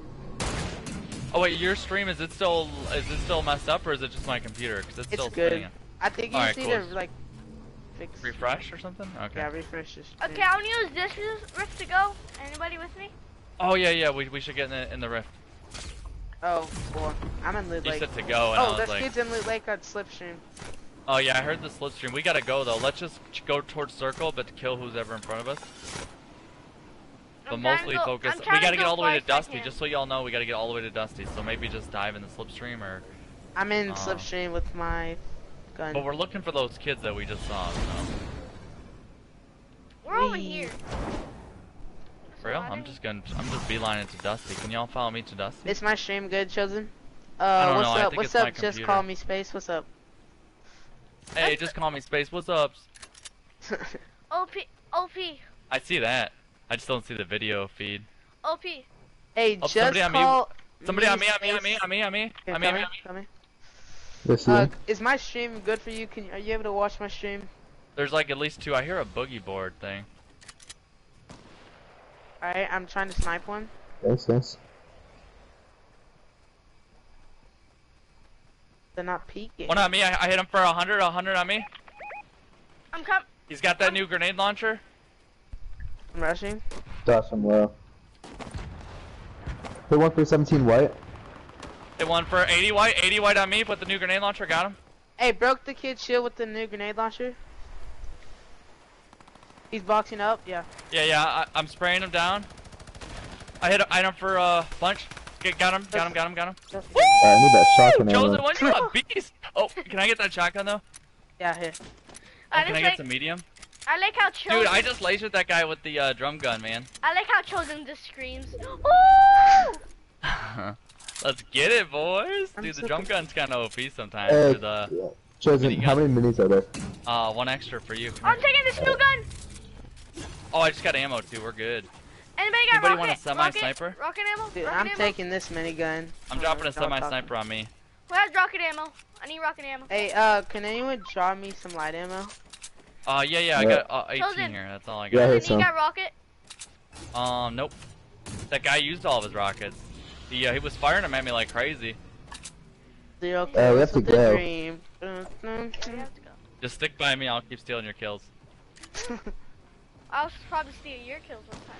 Oh wait, your stream, is it still, is it still messed up, or is it just my computer? Because it's,
It's
still
good.
spinning.
I think you
Alright,
just need
cool.
to like fix.
Refresh or something? Okay.
Yeah, refresh this. stream.
Okay, I'm gonna use this rift to go. Anybody with me?
Oh yeah, yeah, we, we should get in the, in the rift.
Oh, cool. I'm in Loot Lake.
You
Lake.
said to go, and oh, I
Oh,
was
there's
like,
kids in Loot Lake on Slipstream.
Oh yeah, I heard the slipstream. We gotta go though. Let's just go towards circle, but to kill who's ever in front of us. But
I'm
mostly
go-
focus. We gotta get
go
all the way to
far as I
Dusty. Just so y'all know, we gotta get all the way to Dusty. So maybe just dive in the slipstream, or.
I'm in
Oh.
Slipstream with my gun.
But we're looking for those kids that we just saw. So.
We're over here.
For real?
I
I'm just gonna. I'm just beelining to Dusty. Can y'all follow me to Dusty?
Is my stream good, Chosen?
I
Uh,
don't
what's
know, I
up?
think
What's
it's my
up? Just call me Space. What's up?
Hey, just call me Space. What's up? <laughs>
OP, OP,
I see that. I just don't see the video feed.
OP.
hey,
Oh,
just
somebody on me-
call.
Somebody on me, on me, on
Space.
me, on me, on me,
Okay,
on me, on
come
me,
in,
on me.
come in.
Yes,
Uh, is my stream good for you? Can are you able to watch my stream?
There's like at least two. I hear a boogie board thing.
Alright, I'm trying to snipe one.
Thanks, thanks.
They're not peeking.
One on me. I, I hit him for a hundred. A hundred on me.
I'm com-
He's got that new grenade launcher.
I'm rushing.
Dawson low. Hit one for 17 white.
Hit one for 80 white. 80 white on me. Put the new grenade launcher. Got him.
Hey, broke the kid's shield with the new grenade launcher. He's boxing up. Yeah.
Yeah, yeah. I, I'm spraying him down. I hit, I hit him for a uh, bunch. Get, got him. Got him. Got him. Got him.
Uh, I need that shotgun
Chosen one. You a <laughs> beast. Oh, can I get that shotgun though?
Yeah, here.
Oh,
I
can
just
I get
like,
some medium?
I like how chosen.
Dude, I just lasered that guy with the uh, drum gun, man.
I like how chosen just screams. <gasps> Ooh! <laughs>
Let's get it, boys. Dude, the drum gun's kind of OP sometimes.
Uh,
with, uh,
yeah. Chosen,
minigun.
how many minis are there?
uh, one extra for you.
I'm taking this new gun.
Oh, I just got ammo too. We're good.
Anybody got
Anybody
rocket?
want a semi-sniper?
Rocket, rocket ammo?
Dude,
rocket
I'm
ammo?
taking this minigun.
I'm dropping a semi-sniper on me.
Who has rocket ammo? I need rocket ammo.
Hey, uh, can anyone drop me some light ammo?
Uh, yeah, yeah, I got uh, 18
Chosen.
here. That's all I got.
I
Chosen, you got rocket?
Um, nope. That guy used all of his rockets. He, uh, he was firing them at me like crazy.
Zero
Uh, we have to
with the
go.
dream. Dun, dun,
We have to go.
Just stick by me. I'll keep stealing your kills. <laughs>
I'll probably steal your kills one time.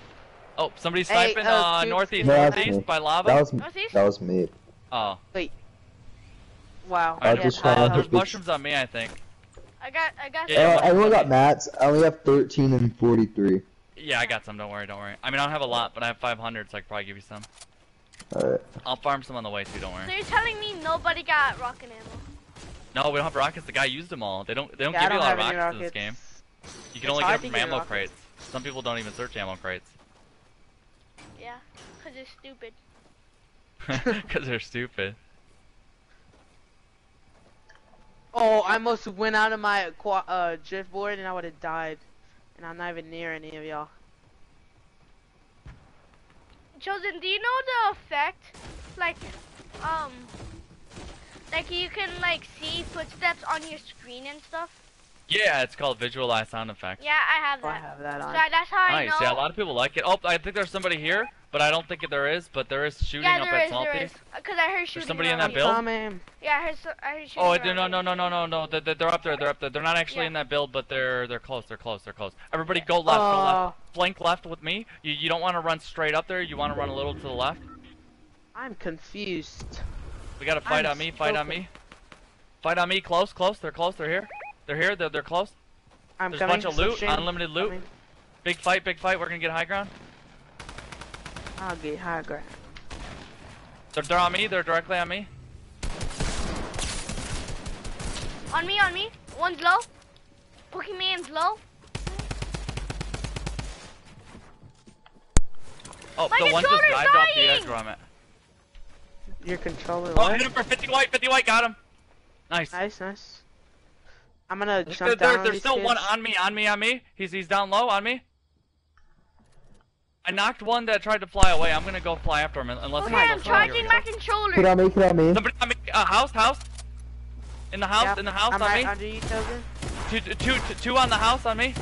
Oh, somebody's
Hey,
sniping
uh,
uh, northeast,
No,
northeast by lava.
That was
Northeast?
that was me.
Oh, Wait.
Wow.
I
yeah,
just
uh,
try
there's
speak-
mushrooms on me, I think.
I got, I got.
Yeah,
Uh,
yeah,
some-
everyone got mats. I only have 13 and 43.
Yeah, I got some. Don't worry, don't worry. I mean, I don't have a lot, but I have 500, so I could probably give you some.
Alright.
I'll farm some on the way too. Don't worry.
So you're telling me nobody got rocket ammo?
No, we don't have rockets. The guy used them all. They don't. They don't
Yeah, I
give you a lot of
have any
rockets, in this game. You can
It's
only get them from ammo
rockets.
crates. Some people don't even search ammo crates
Yeah, they're stupid. <laughs>
because they're stupid.
Oh, I almost went out of my uh, drift board and I would have died. And I'm not even near any of y'all.
Chosen, do you know the effect? Like, um, like you can like see footsteps on your screen and stuff.
Yeah, it's called visualize sound effect.
Yeah, I have
Oh, I have that
So
on.
that's how I
Nice.
know.
Yeah, a lot of people like it. Oh, I think there's somebody here, but I don't think there is. But there is shooting
yeah,
up
there
at
is, there
Salty.
is. Cause I heard shooting.
somebody in that
here.
build?
Coming.
Yeah, I heard, so, I heard oh, shooting.
Oh,
around
no, no, no, no, no, no, no. They're, they're up there. They're up there. They're not actually
Yeah.
in that build, but they're they're close. They're close. They're close. Everybody, go left. Go left.
Oh,
Flank left with me. You you don't want to run straight up there. You want to run a little to the left.
I'm confused.
We got to fight
I'm
on me. Fight
so
on me. Fight on me. Close. Close. They're close. They're here. They're here. They're they're close.
I'm
There's a bunch of loot.
slipstream.
Unlimited loot.
Coming.
Big fight. Big fight. We're gonna get high ground.
I'll get high ground.
They're, they're on me. They're directly on me.
On me, on me. One's low. Pokemon's low.
Oh,
My
the one just
controller's
dived off the
dying!
edge where I'm at.
Your controller.
Oh,
what?
hit him for 50 white. 50 white. Got him. Nice.
Nice, nice. I'm gonna
There-
jump
there-
down on
there's
these
still one on me, on me, on me. He's he's down low on me. I knocked one that tried to fly away. I'm gonna go fly after him unless
Okay, I'm charging my controller.
Get on me, get on me.
Somebody on me. Uh, house, house. In the house,
Yeah,
in the house
I'm
on
right
me.
under you, Chosen.
Two, two, two, two on the house on me.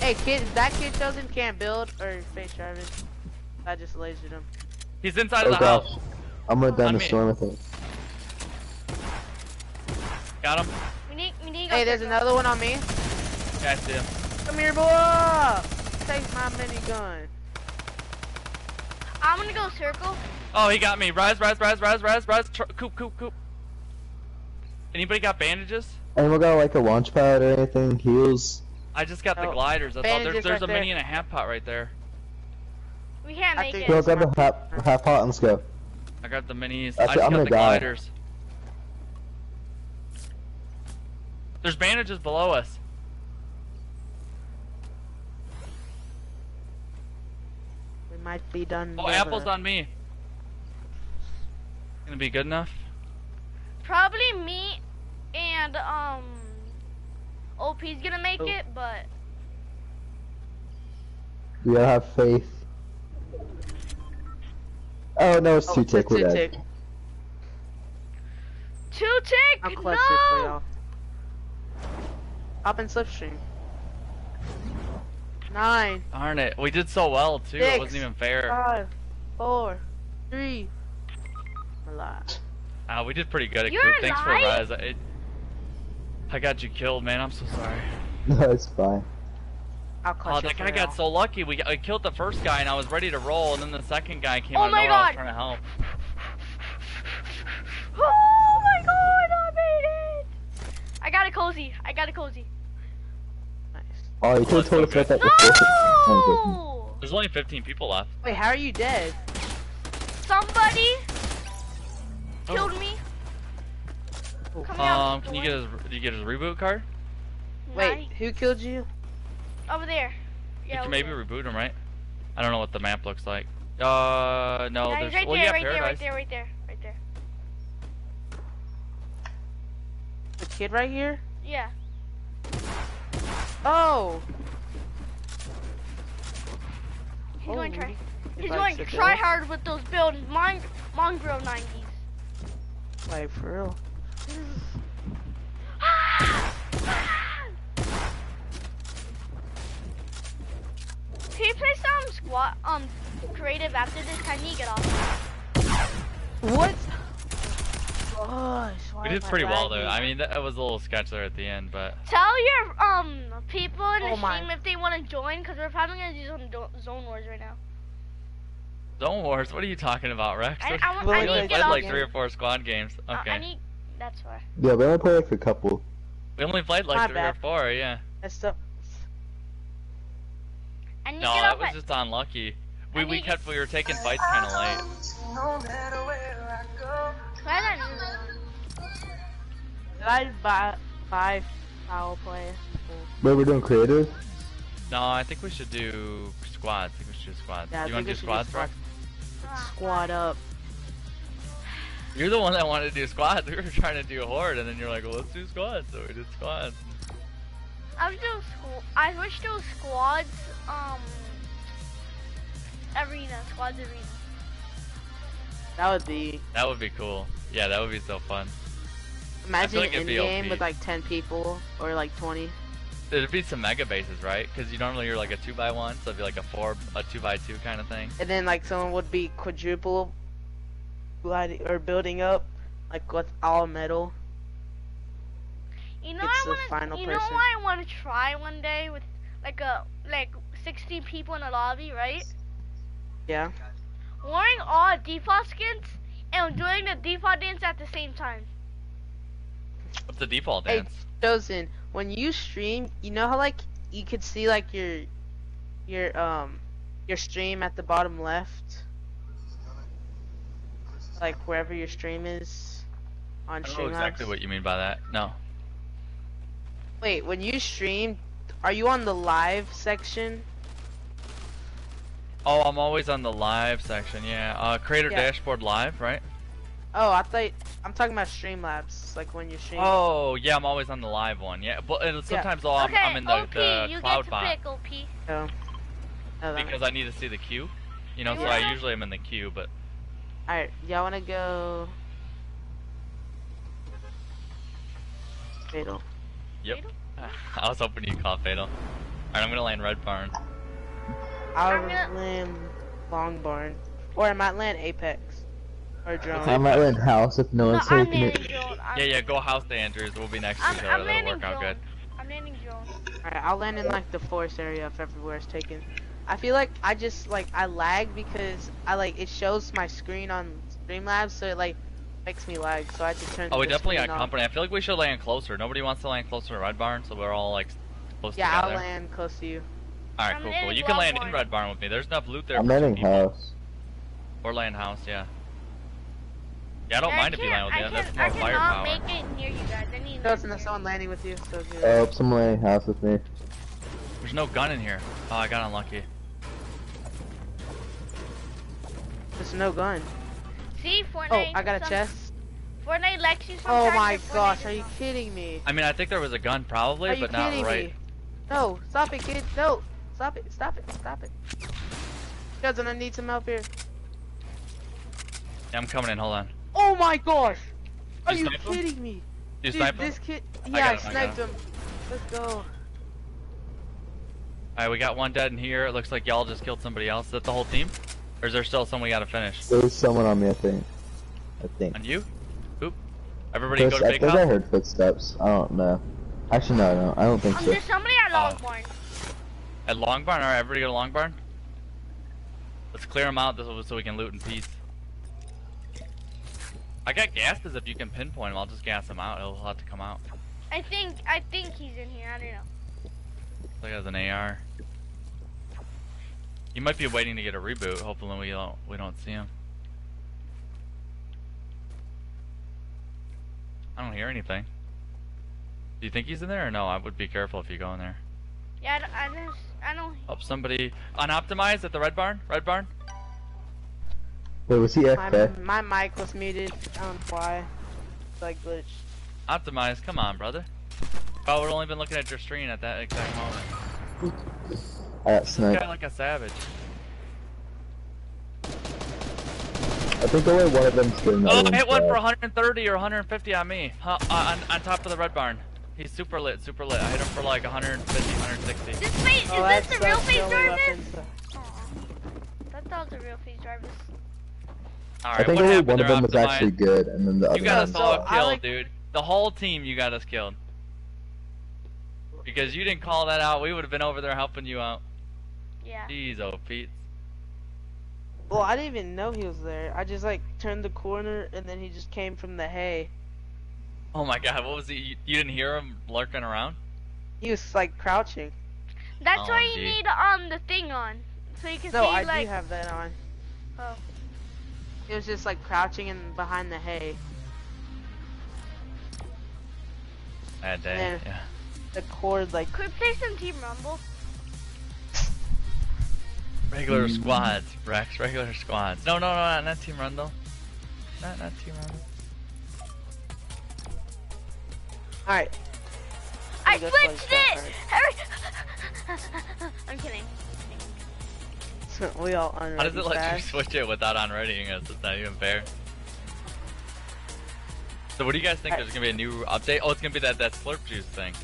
Hey, kid, that kid Chosen can't build or FaZe Jarvis. I just lasered him.
He's inside
Oh
of the
gosh.
house.
I'm gonna down
On
the storm, I think.
Got him.
We need, we need
Hey, there's
circle.
another one on me.
Yeah, I see him.
Come here, boy. Take my minigun.
I'm gonna go circle.
Oh, he got me. Rise, rise, rise, rise, rise, rise. Tr coop, coop, coop. Anybody got bandages?
Anyone got like a launch pad or anything? Heals?
I just got the
Oh,
gliders. That's all. There's, there's
right
a mini
there.
and a half pot right there.
We can't
I
make
think-
it.
Go grab the half, half pot and let's go.
I got the minis.
That's
I just
I'm
got
gonna
the
die.
gliders. There's bandages below us.
We might be done.
Oh,
never.
apples on me. Gonna be good enough?
Probably me and um OP's gonna make
Oh.
it, but
We gotta have faith. Oh no, it's
Oh,
two tick.
tick,
We're
tick,
dead.
two tick.
I'll
no.
for y'all. Hop in slipstream. Nine,
Darn it. We did so well too. It wasn't even fair.
five, four, three. I'm alive.
Ah, we did pretty good at
You're
Coop. Thanks for
alive?
res. I, I got you killed, man. I'm so sorry. <laughs>
No, it's fine.
I'll clutch
Oh, that guy got so lucky. We I killed the first guy and I was ready to roll, and then the second guy came
Oh
out of
my
nowhere. I was
God.
trying to help.
Oh my god, I made it! I got a cozy. I got a cozy.
Nice.
Oh, you could have
that's
told us
so
about that before.
No!
There's only 15 people left.
Wait, how are you dead?
Somebody
Oh.
killed me. Coming out
Um, can you get his? Did you get his reboot card?
Wait, who killed you?
over there.
You
Yeah,
can maybe
there.
reboot him, right? I don't know what the map looks like. Uh, no,
Yeah,
there's.
he's right
well,
there,
yeah,
right there, right
Paradise.
there, right there, right there.
Kid right here?
Yeah.
Oh!
He's
Oh,
going to try.
he- he
He's going
to
try hard with those builds. Mon Mongraal 90s.
Like, for real. <gasps>
Can you play some squat um creative after this? Can you get off?
What? Gosh,
We did pretty well
though.
I mean, that was a little sketch there at the end, but
Tell your um people in the
Oh my.
stream if they want to join, because we're probably gonna do some zone wars right now.
Zone Wars. What are you talking about, Rex?
I,
What-
I, I
like,
need to
we
get
played like three or four squad games.
I-
Okay.
I need. That's why.
Yeah, we only play like a couple.
we only played like
My
three
bad.
or four. Yeah.
That's the.
I
No, that
off
was
at-
just unlucky. We we kept we were taking fights kind of late.
Try
I buy buy foul play?
Wait, we're doing creative?
No, I think we should do squads. I think we should do squads.
Yeah,
you want to do
we should do
squads, Rex?
Ah,
Squad up.
You're the one that wanted to do squads. <laughs> We were trying to do a horde, and then you're like, well, let's do squads. So we did squads.
I was doing squ- I wish there was squads. Um. Arena squads arena.
That would be.
That would be cool. Yeah, that would be so fun.
Imagine
like it'd
in game with like 10 people or like 20.
There'd be some mega bases, right? Because you normally you're like a two by one, so it'd be like a four, a two by two kind of thing.
And then like someone would be quadruple gliding or building up like with all metal.
You know,
It's
I want to.
final
You know
person.
what I want to try one day with like a like 60 people in a lobby, right?
Yeah.
Wearing all default skins and doing the default dance at the same time.
What's the default dance? Hey?
Chosen, when you stream, you know how like you could see like your your um your stream at the bottom left? Like wherever your stream is on
I don't know exactly what you mean by that. No.
Wait, when you stream, are you on the live section?
Oh, I'm always on the live section. Yeah. Uh, creator
Yeah.
dashboard live, right?
Oh, I thought I'm talking about Streamlabs, like when you stream.
Oh, yeah, I'm always on the live one. Yeah, but sometimes though I'm,
okay,
I'm in the,
OP,
the
you
cloud
get to
bot
pick OP.
Oh. Oh,
because I need to see the queue. You know, so
Yeah.
I usually am in the queue, but
Alright, y'all wanna go Fatal.
yep. <laughs> I was hoping you'd call fatal. Alright, I'm gonna land red barn.
I'll
I'm gonna-
land Long Barn. Or I might land Apex. Or Drone.
I might land house if no
No,
one's
I'm
taking it.
drone.
Yeah, yeah, go house to Andrews. We'll be next to
I'm,
each other. That'll
landing
work out good.
I'm landing drone.
Alright, I'll land in like the forest area if everywhere is taken. I feel like I just like I lag because I like it shows my screen on Streamlabs so it like makes me lag so I have to turn
Oh, we definitely got company. I feel like we should land closer. Nobody wants to land closer to red barn, so we're all like close
Yeah, I'll land close to you.
Alright,
I'm
cool, cool. You can land in red barn with me. There's enough loot there
I'm landing house.
Or land house, yeah. Yeah, I don't
And
mind if you land with me.
I
That's
can,
more
I cannot
firepower.
make it near you guys. I need.
Chosen, there's someone landing with you, so good.
Oh, someone landing house with me.
There's no gun in here. Oh, I got unlucky.
There's no gun.
See,
Oh, I got a
some-
chest.
Fortnite likes you
Oh my
and Fortnite
gosh, are you
not.
kidding me?
I mean, I think there was a gun probably,
Are you
but not
kidding
right.
me? No, stop it, kid. No, stop it, stop it, stop it. Cousin, I need some help here.
Yeah, I'm coming in. Hold on.
Oh my gosh! Are
You
you
snipe him?
kidding me?
You
Dude,
snipe him?
this kid. Yeah, I,
him, I got
sniped
him.
him. Let's go.
Alright, we got one dead in here. It looks like y'all just killed somebody else. Is that the whole team? Or is there still someone we gotta finish?
There was someone on me, I think. I think.
On you? Oop. Everybody
Chris,
go to
I
big
think I heard footsteps. I don't know. Actually, no, no, I don't think
Um,
so.
there's somebody at
Oh.
Longbarn.
At Long Barn? Alright, everybody go to Long Barn? Let's clear them out this so we can loot in peace. I got gases if you can pinpoint him, I'll just gas him out. It'll have to come out.
I think I think he's in here. I don't know.
Look as an AR. You might be waiting to get a reboot. Hopefully we don't we don't see him. I don't hear anything. Do you think he's in there or no? I would be careful if you go in there.
Yeah, I don't. I don't. I don't
Oh, somebody unoptimized at the red barn. Red barn.
Wait, was he
My,
FK?
my mic was muted. I don't know why. It's like glitched.
Optimized. Come on, brother. Oh, we've only been looking at your screen at that exact moment.
I got
This
sniped.
guy like a savage.
I think only one of them's getting
Oh,
that
I hit one for 130 or 150 on me. Huh, uh, on, on top of the red barn. He's super lit, super lit. I hit him for like 150, 160.
This face
Oh,
is this
that's
the real
that's
face
the
Jarvis? That thought was the real FaZe Jarvis.
Alright,
I think only one of them was
Optimized?
actually good, and then the
You
other
got
one.
us
So,
all
I
killed,
like-
dude. The whole team, you got us killed. Because you didn't call that out, we would have been over there helping you out.
Yeah.
Jeez, oh Pete.
Well, I didn't even know he was there. I just like turned the corner and then he just came from the hay.
Oh my god, what was he? You, you didn't hear him lurking around?
He was like crouching.
That's
Oh,
why you
gee.
need um the thing on, so you can
No,
see
I
like.
do have that on.
Oh.
It was just like crouching and behind the hay.
That day,
Yeah.
yeah.
The cord like
Could we play some Team Rumble?
Regular squads, Rex, regular squads. No, no, no, not, not Team Rumble. Not, not Team Rumble.
Alright.
I
That's
switched it. <laughs> I'm kidding. <laughs>
we all unready
How does it let you <laughs> switch it without unreadying us? It's not even fair. So what do you guys think?
I-
There's gonna be a new update? Oh, it's gonna be that, that slurp juice thing.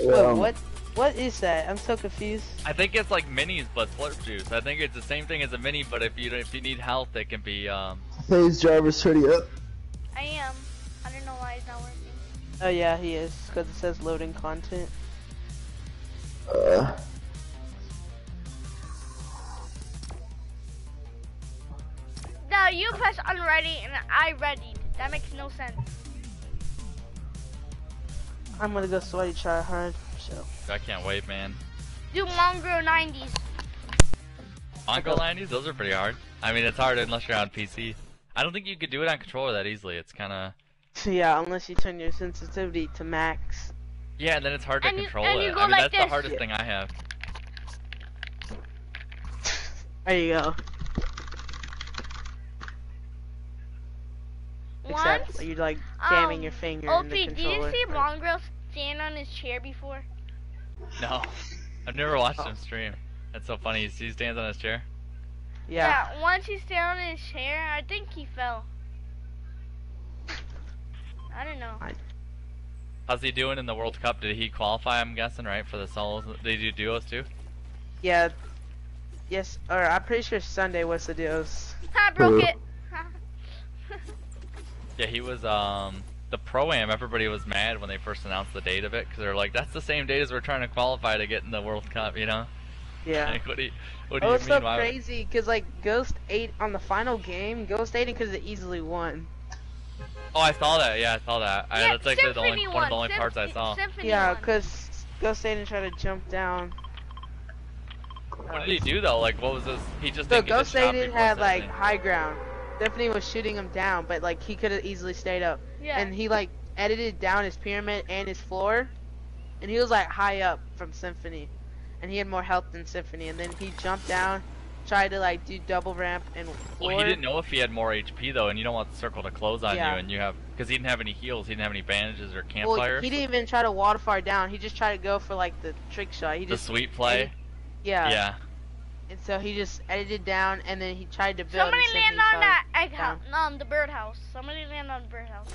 Wait,
Um,
what? What is that? I'm so confused.
I think it's like minis, but slurp juice. I think it's the same thing as a mini, but if you if you need health, it can be. Um,
Please, Jarvis, hurry up.
I am. I don't know why it's not working.
Oh yeah, he is because it says loading content.
Uh,
No, you press unready and I readied. That makes no sense.
I'm gonna go sweaty try hard. So
I can't wait, man.
Do Mongraal 90s.
Ongo 90s, those are pretty hard. I mean, it's hard unless you're on PC. I don't think you could do it on controller that easily. It's kind of <laughs>
yeah, unless you turn your sensitivity to max.
yeah, and then it's hard to
And you-
control
and you
it.
go
I mean,
like
that's the
this.
hardest thing I have. <laughs>
There you go. Except
Once,
you're like jamming
um,
your finger
OP,
in the controller.
did you see Mongraal stand on his chair before?
No, <laughs> I've never watched him stream. That's so funny. He stands on his chair.
yeah.
once he stayed on his chair, I think he fell. I don't know.
How's he doing in the World Cup? Did he qualify? I'm guessing, right, for the solos. Did he do duos too?
Yeah. Yes, or I'm pretty sure Sunday was the duos.
I broke it. <laughs>
Yeah, he was. Um, the pro am. Everybody was mad when they first announced the date of it because they're like, "That's the same date as we're trying to qualify to get in the World Cup," you know?
Yeah.
Like, what do you, what do
Oh,
you
it's
mean?
so
Why
crazy because like Ghost ate on the final game. Ghost ate because it easily won.
Oh, I saw that. Yeah, I saw that. I, that's like the only
Symfuhny
one of the
won.
only parts I saw.
Symfuhny
Yeah, because Ghost ate and tried to jump down.
What did he do though? Like, what was this? He just
So
didn't the
Ghost
shot
Aiden had like high ground. Stephanie was shooting him down, but like he could have easily stayed up.
yeah.
And he like edited down his pyramid and his floor, and he was like high up from Symfuhny, and he had more health than Symfuhny. And then he jumped down, tried to like do double ramp and floor.
Well, he didn't know if he had more HP though, and you don't want the circle to close on
Yeah.
you, and you have because he didn't have any heals, he didn't have any bandages or
Well, he didn't even try to water fire down. He just tried to go for like the trick shot. He
the
just
sweet play.
yeah.
yeah.
And so he just edited down, and then he tried to build.
Somebody land on that egg house.
down.
No, the birdhouse. Somebody land on the birdhouse.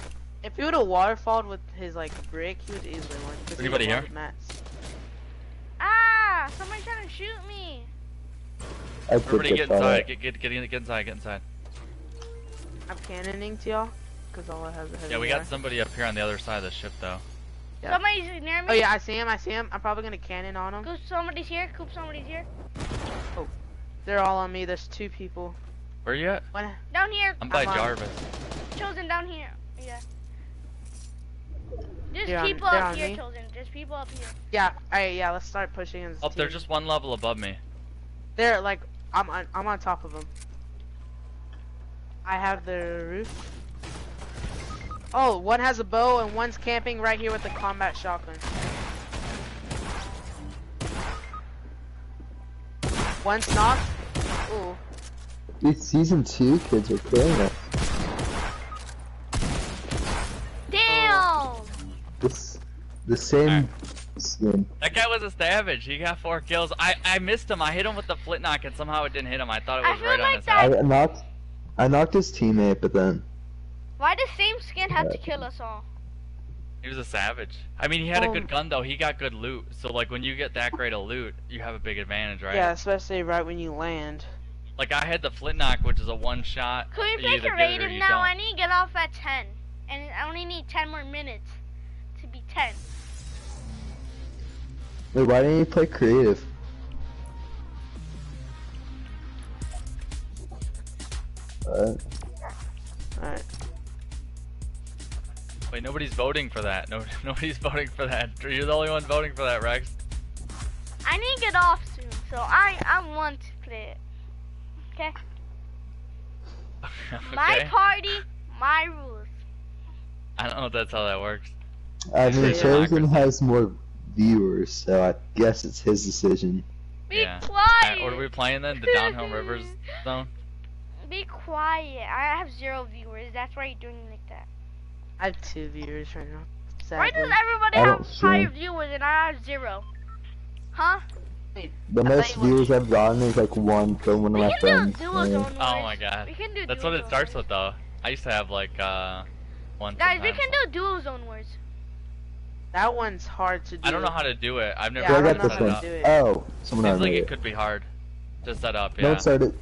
If he would have waterfalled with his like brick, he would easily win. 'cause he
Anybody
would've
here?
won mats.
Ah! Somebody trying to shoot me.
I did
Everybody
get
get
shot
inside.
at.
Get, get get in- get inside. Get inside.
I'm cannoning to y'all, cause all I have is a heavy
Yeah, we
wire.
got somebody up here on the other side of the ship though.
Yeah.
Somebody's near me.
Oh yeah, I see him. I see him. I'm probably gonna cannon on him.
Coop, somebody's here. Coop, somebody's here.
Oh, they're all on me. There's two people.
Where you at?
One.
Down here.
I'm by
I'm on-
Jarvis.
Chosen down here. Yeah. There's
They're
people
they're
up here,
me.
Chosen. There's people up here.
Yeah. Alright. Yeah. Let's start pushing. Up. a
Oh, they're just one level above me.
They're like. I'm on. I'm on top of them. I have the roof. Oh, one has a bow and one's camping right here with the combat shotgun. One's knocked. Ooh.
These season two kids are killing us.
Damn!
This, the same skin.
That guy was a savage. He got four kills. I I missed him. I hit him with the flint knock, and somehow it didn't hit him. I thought it
I
was
feel
right on
like
his
that-
head.
I knocked, I knocked his teammate, but then
Why does same skin have to kill us all?
He was a savage. I mean, he had a
Um,
good gun though. He got good loot. So like when you get that great of loot, you have a big advantage, right?
Yeah, especially right when you land.
Like I had the flint knock, which is a one shot.
Can we
you
play
either get
creative now?
don't.
I need to get off at 10. and I only need 10 more minutes to be 10.
Wait, why didn't you play creative? Alright.
Alright.
Wait, nobody's voting for that. No, <laughs> nobody's voting for that. You're the only one voting for that, Rex.
I need to get off soon, so I I want to play it. Okay. <laughs> My party, my rules.
I don't know if that's how that works.
I mean,
Yeah.
Chosen has more viewers, so I guess it's his decision.
Be
Yeah.
Uh, quiet.
Alright, what are we playing then? The <laughs> Downhill Rivers Zone?
Be quiet. I have zero viewers. That's why you're doing like that.
I have two viewers right now.
Why does everybody
I
have
don't see.
higher viewers and I have zero? Huh?
The most
thought
viewers I've gotten is like one from one of my friends.
do duo
and-
zone wars.
Oh my god.
We can do
That's what it starts with though. I used to have like uh one.
Guys, we can do duo zone wars.
That one's hard to do.
I don't know how to do it. I've never
Yeah, I
Who
don't
set
how
it up.
Oh, someone
Seems
already
like it
it.
could be hard to set up. Yeah.
Don't start it.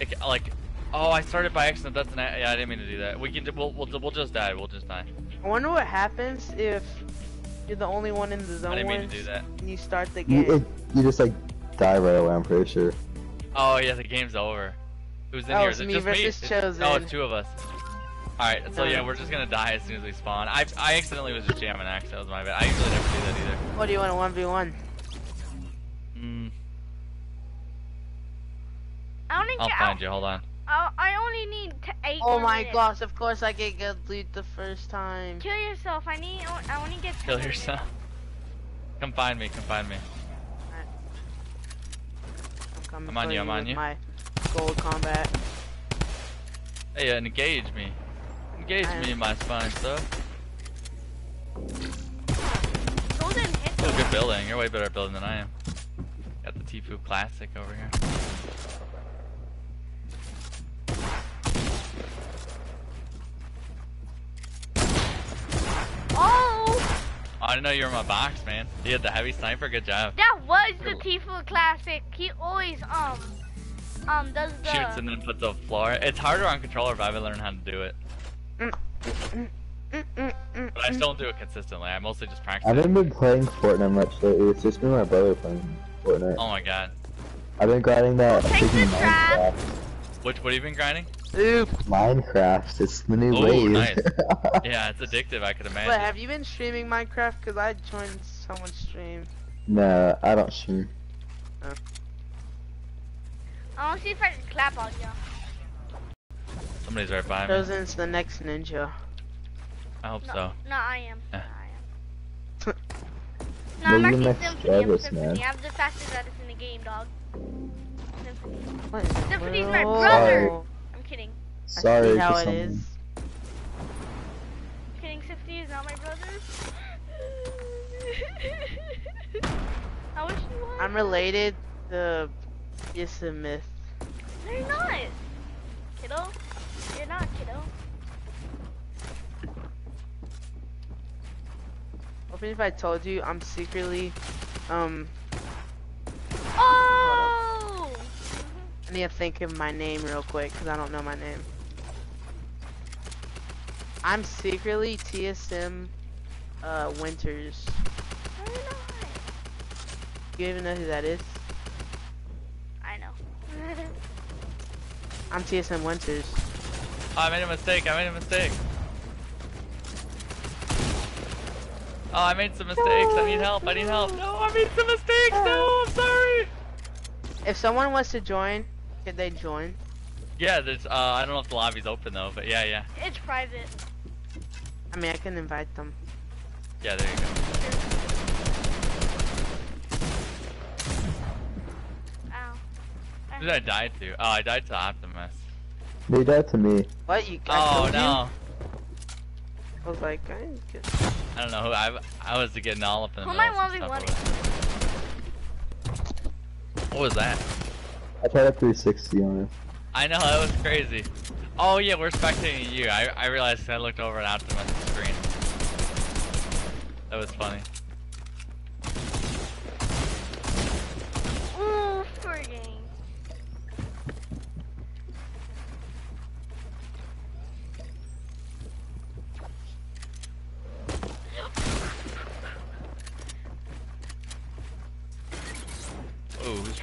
It, like, oh, I started by accident. That's an. Yeah, I didn't mean to do that. We can. do- We'll. We'll, we'll just die. We'll just die.
I wonder what happens if you're the only one in the zone.
I
zone
didn't mean to do that.
and you start the game.
You, it, you just like die right away. I'm pretty sure.
Oh yeah, the game's over. Who's in
Oh,
here?
it's
Is it
me
just
versus
me?
Chosen.
Oh, it's two of us. Alright, so yeah, we're just gonna die as soon as we spawn. I I accidentally was just jamming X. That was my bad. I usually never do that either.
What do you want, a 1v1?
Mm,
I only
I'll
get,
find you. Hold on.
I, I only need t- eight.
Oh my
minutes.
gosh, of course I get good loot the first time.
Kill yourself. I need. I only get.
Kill
more
yourself. Come find me. Come find me.
I'm coming
I'm on you, I'm on you.
My gold combat.
Hey, uh, engage me. Engage
I
me,
am-
my fine stuff.
minutes. Golden hit.
Oh, good building. You're way better at building than I am. Got the Tfue Classic over here.
Oh,
I didn't know you were in my box, man. You had the heavy sniper. Good job.
that was the Tfue classic. He always um um does the.
Shoots and then puts the floor. It's harder on controller, but I've learned how to do it.
Mm, mm, mm, mm,
But I still don't do it consistently. I mostly just practice.
I haven't been playing Fortnite much lately. It's just been my brother playing Fortnite.
Oh my god.
I've been grinding that
Take the
freaking
trap.
Which, what have you been grinding?
Oop.
Minecraft. It's the new
Ooh,
wave.
nice. <laughs> Yeah, it's addictive, I could imagine.
But have you been streaming Minecraft? Cause I joined someone's stream.
no, I don't stream.
I want to see if I can clap on you.
Somebody's right by me.
Chosen's the next ninja.
I hope
No,
so.
no, I am.
Eh.
No, I am. <laughs> No, I'm
Maybe
actually
next
Symfuhny. I'm Symfuhny.
man.
I'm the fastest Edison in the game, dog. Symfuhny.
What
Symfuhny's my brother.
I
I'm kidding.
Sorry
see how
for
it
someone.
is.
Kidding, Symfuhny is not my brother. <laughs> I wish you was.
I'm related to Yosemite.
No, you're not. Kiddo. You're not, kiddo.
Open if I told you I'm secretly, um,
Oh!
I need to think of my name real quick because I don't know my name. I'm secretly TSM uh, Winters.
You're not.
You even know who that is?
I know. <laughs>
I'm TSM Winters.
Oh, I made a mistake. I made a mistake. Oh, I made some mistakes. I need help. I need help. No, I made some mistakes. No, I'm sorry.
If someone wants to join, could they join?
Yeah, there's. Uh, I don't know if the lobby's open though, but yeah, yeah,
it's private.
I mean, I can invite them.
yeah. There you go.
Ow.
Who did I die to? Oh, I died to Optimus.
They died to me.
What you? I
Oh
killed you?
no.
I was like, I didn't get-
I don't know who. I I was getting all up in the
Who am I
middle of some
1v1.
What was that?
I tried a 360 on it.
I know, that was crazy. Oh yeah, we're spectating you. I, I realized I looked over and out to my screen. That was funny.
Ooh,
poor game. Who's?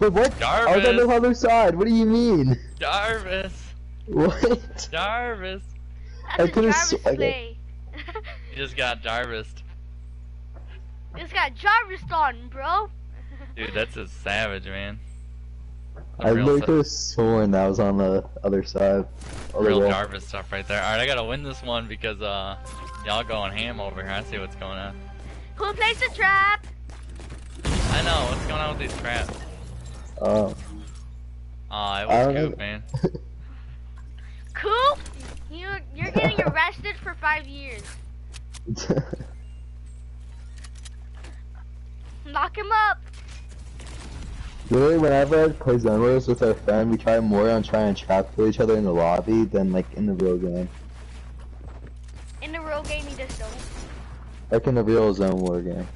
Wait, what? I was on the other side. What do you mean?
Jarvis!
What?
Jarvis!
I
That's a
could've
Jarvis
sw- I got-
play.
You just got Jarvis.
it's got Jarvis on, bro.
Dude, that's a savage, man. A
I
real,
literally
sa-
could have sworn that was on the other side. Other
real
wall.
Jarvis stuff right there. Alright, I gotta win this one because, uh, y'all going ham over here. I see what's going on.
Who placed the trap?
I know, what's going on with these traps?
Oh.
Aw, it
I
was
don't
Coop,
know.
man. <laughs>
Coop, you you're getting <laughs> arrested for five years. <laughs> Lock him up.
Literally, whenever I play Zone Wars with our friend, we try more on trying to trap kill each other in the lobby than like in the real game.
In the real game, he just don't.
Like in the real Zone War game.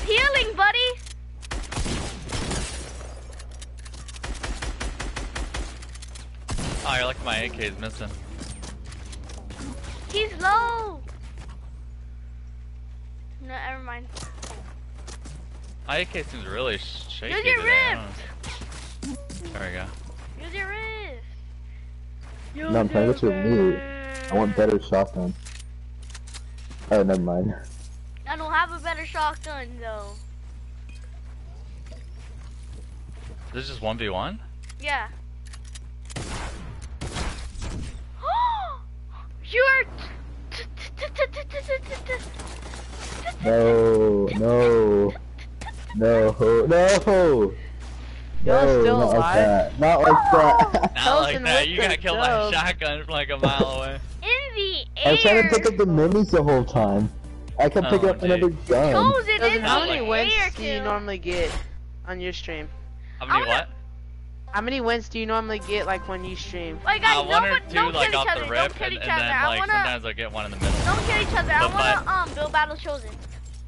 Stop healing, buddy.
Oh, you're lucky my AK is missing.
He's low. No, never mind.
My AK seems really shaky
Use your
today. I don't
rift.
There we go.
Use your wrist.
No, I'm trying to get you a mute. I want better shotgun. Oh, never mind.
I don't have a better shotgun though.
This is 1v1?
Yeah. You're.
No, no, no, no.
Y'all
No,
still
not like
alive?
that. Not like that.
Not like that. You
the
got killed by
dub.
a shotgun from like a mile away.
In the
I
air.
was trying to pick up the minis the whole time. I kept pick
Oh,
up another gun.
Chosen in
how many wins
air,
do you normally get on your stream?
How many
I
what?
How many wins do you normally get like when you stream?
Wait, guys,
uh,
no,
one or two
don't
like
kill
off
each
the
other.
rip,
don't kill
and,
each
and
other.
then
I
like
wanna.
sometimes I'll get one in the middle.
Don't kill each other. I
But
wanna um build battle chosen.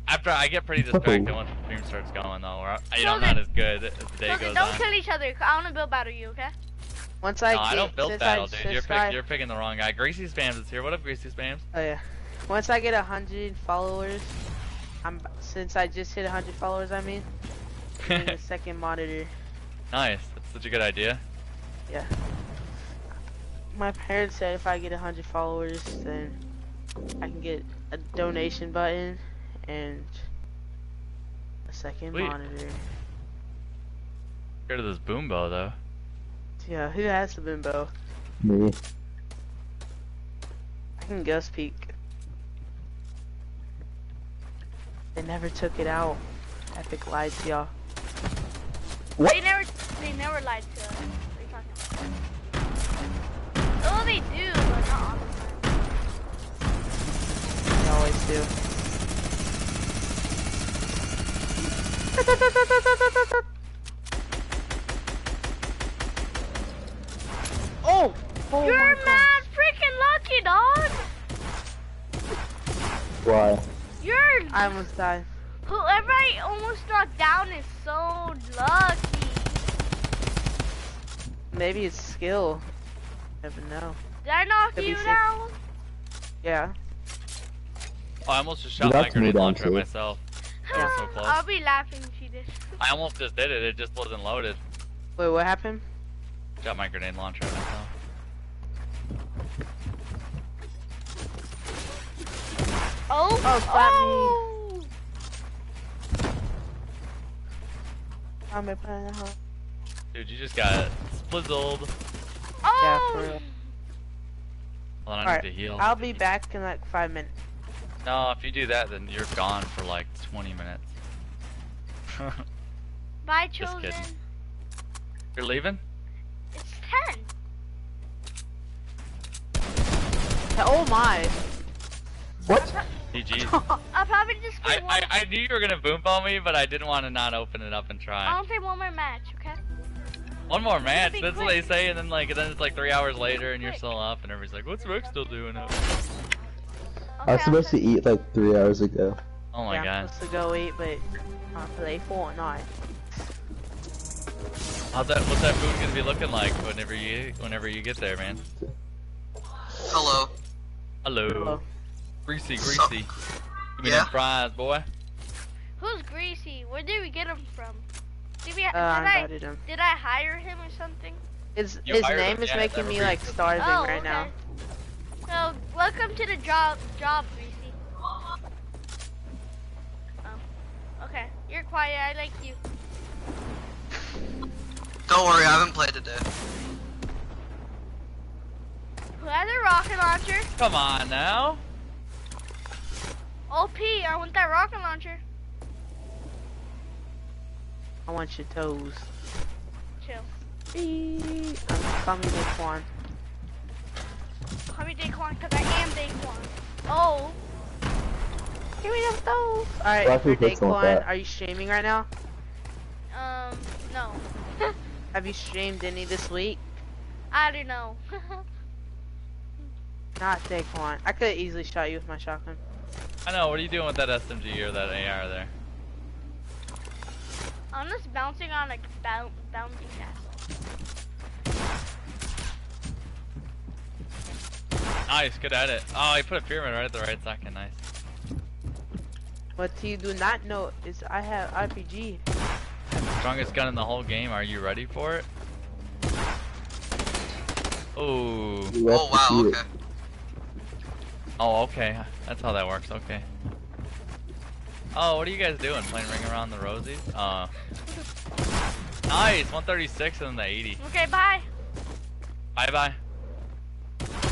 After I get pretty <laughs> distracted once the stream starts going though, or I, you know, I'm not as good as the day
Chosen,
goes
don't
on.
kill each other. I wanna build battle you, okay?
Once I
no,
get,
I don't build battle, dude. You're, pick, you're picking the wrong guy. Gracie Spams is here. What up, Gracie Spams?
Oh yeah. Once I get a hundred followers, I'm since I just hit a hundred followers. I mean, getting <laughs> a second monitor.
nice. That's such a good idea.
Yeah. My parents said if I get a hundred followers, then I can get a donation button and a second
Sweet.
monitor.
Get rid of this boom bow though.
Yeah, who has the boom bow?
Me.
I can ghost peek. They never took it out. Epic lied to y'all.
What?
They never, they never lied to us. What are you talking about? Oh, they do, but not all the time.
They always do. <laughs> Oh! oh
You're
my God.
mad freaking lucky, dog.
Why?
You're
I almost died.
whoever I almost knocked down is so lucky.
Maybe it's skill. Never know.
Did I knock
Could
you down?
Yeah.
Oh, I almost just shot my grenade launcher at myself. <laughs> That was so close.
I'll be laughing if you did.
I almost just did it. It just wasn't loaded.
Wait, what happened?
Shot my grenade launcher at myself.
Oh,
Oh, oh. Slap me. I'm a pineapple.
Dude, you just got splizzled.
Oh.
for real.
Hold on, I
Alright,
need to heal.
I'll be back in like five minutes.
No, if you do that, then you're gone for like 20 minutes. <laughs>
Bye,
Just kidding. you're leaving?
It's ten.
Oh my!
What?
GG. <laughs>
I'll probably just
I. I, I knew you were gonna boom bomb me, but I didn't want to not open it up and try.
I'll play one more match, okay?
One more match,
be
that's what they say, and then like and then it's like three hours later and you're still up, and everybody's like, "What's Rick still doing up?"
Okay,
I was
I'll
supposed to eat like three hours ago.
Oh my
yeah, I'm supposed to go eat, but I play Fortnite.
how's that? What's that food gonna be looking like whenever you whenever you get there, man?
Hello.
Hello,
Hello.
Greasy, greasy. Give me
Yeah.
that prize, boy.
Who's Greasy? Where did we get him from? Did we?
Uh,
did
I
I?
him.
Did I hire him or something?
His
You
his name
him,
is
yeah,
making me like starving
oh,
right
okay.
now.
So welcome to the job, job, Greasy. Oh, okay. You're quiet. I like you.
Don't worry, I haven't played today.
Who has a rocket launcher?
Come on now.
OP. I want that rocket launcher.
I want your toes.
Chill.
Eee. Um, call me Daequan.
Call me Daequan because I am Daequan. Oh.
Give me them toes. Alright,
Well, I
if you're
think that's Daequan,
are you streaming right now?
Um. No. <laughs>
Have you streamed any this week?
I don't know. <laughs>
Not Daequan. I could easily shot you with my shotgun.
I know. What are you doing with that SMG or that AR there?
I'm just bouncing on a boun bouncing castle.
Nice, good at it. Oh, he put a pyramid right at the right second. Nice.
What you do not know is I have RPG.
Strongest gun in the whole game. Are you ready for it? Oh.
Oh wow, okay.
Oh, okay. That's how that works. Okay. Oh, what are you guys doing? Playing Ring Around the Rosies? Uh. Nice. 136 and the 80.
Okay, bye.
Bye bye.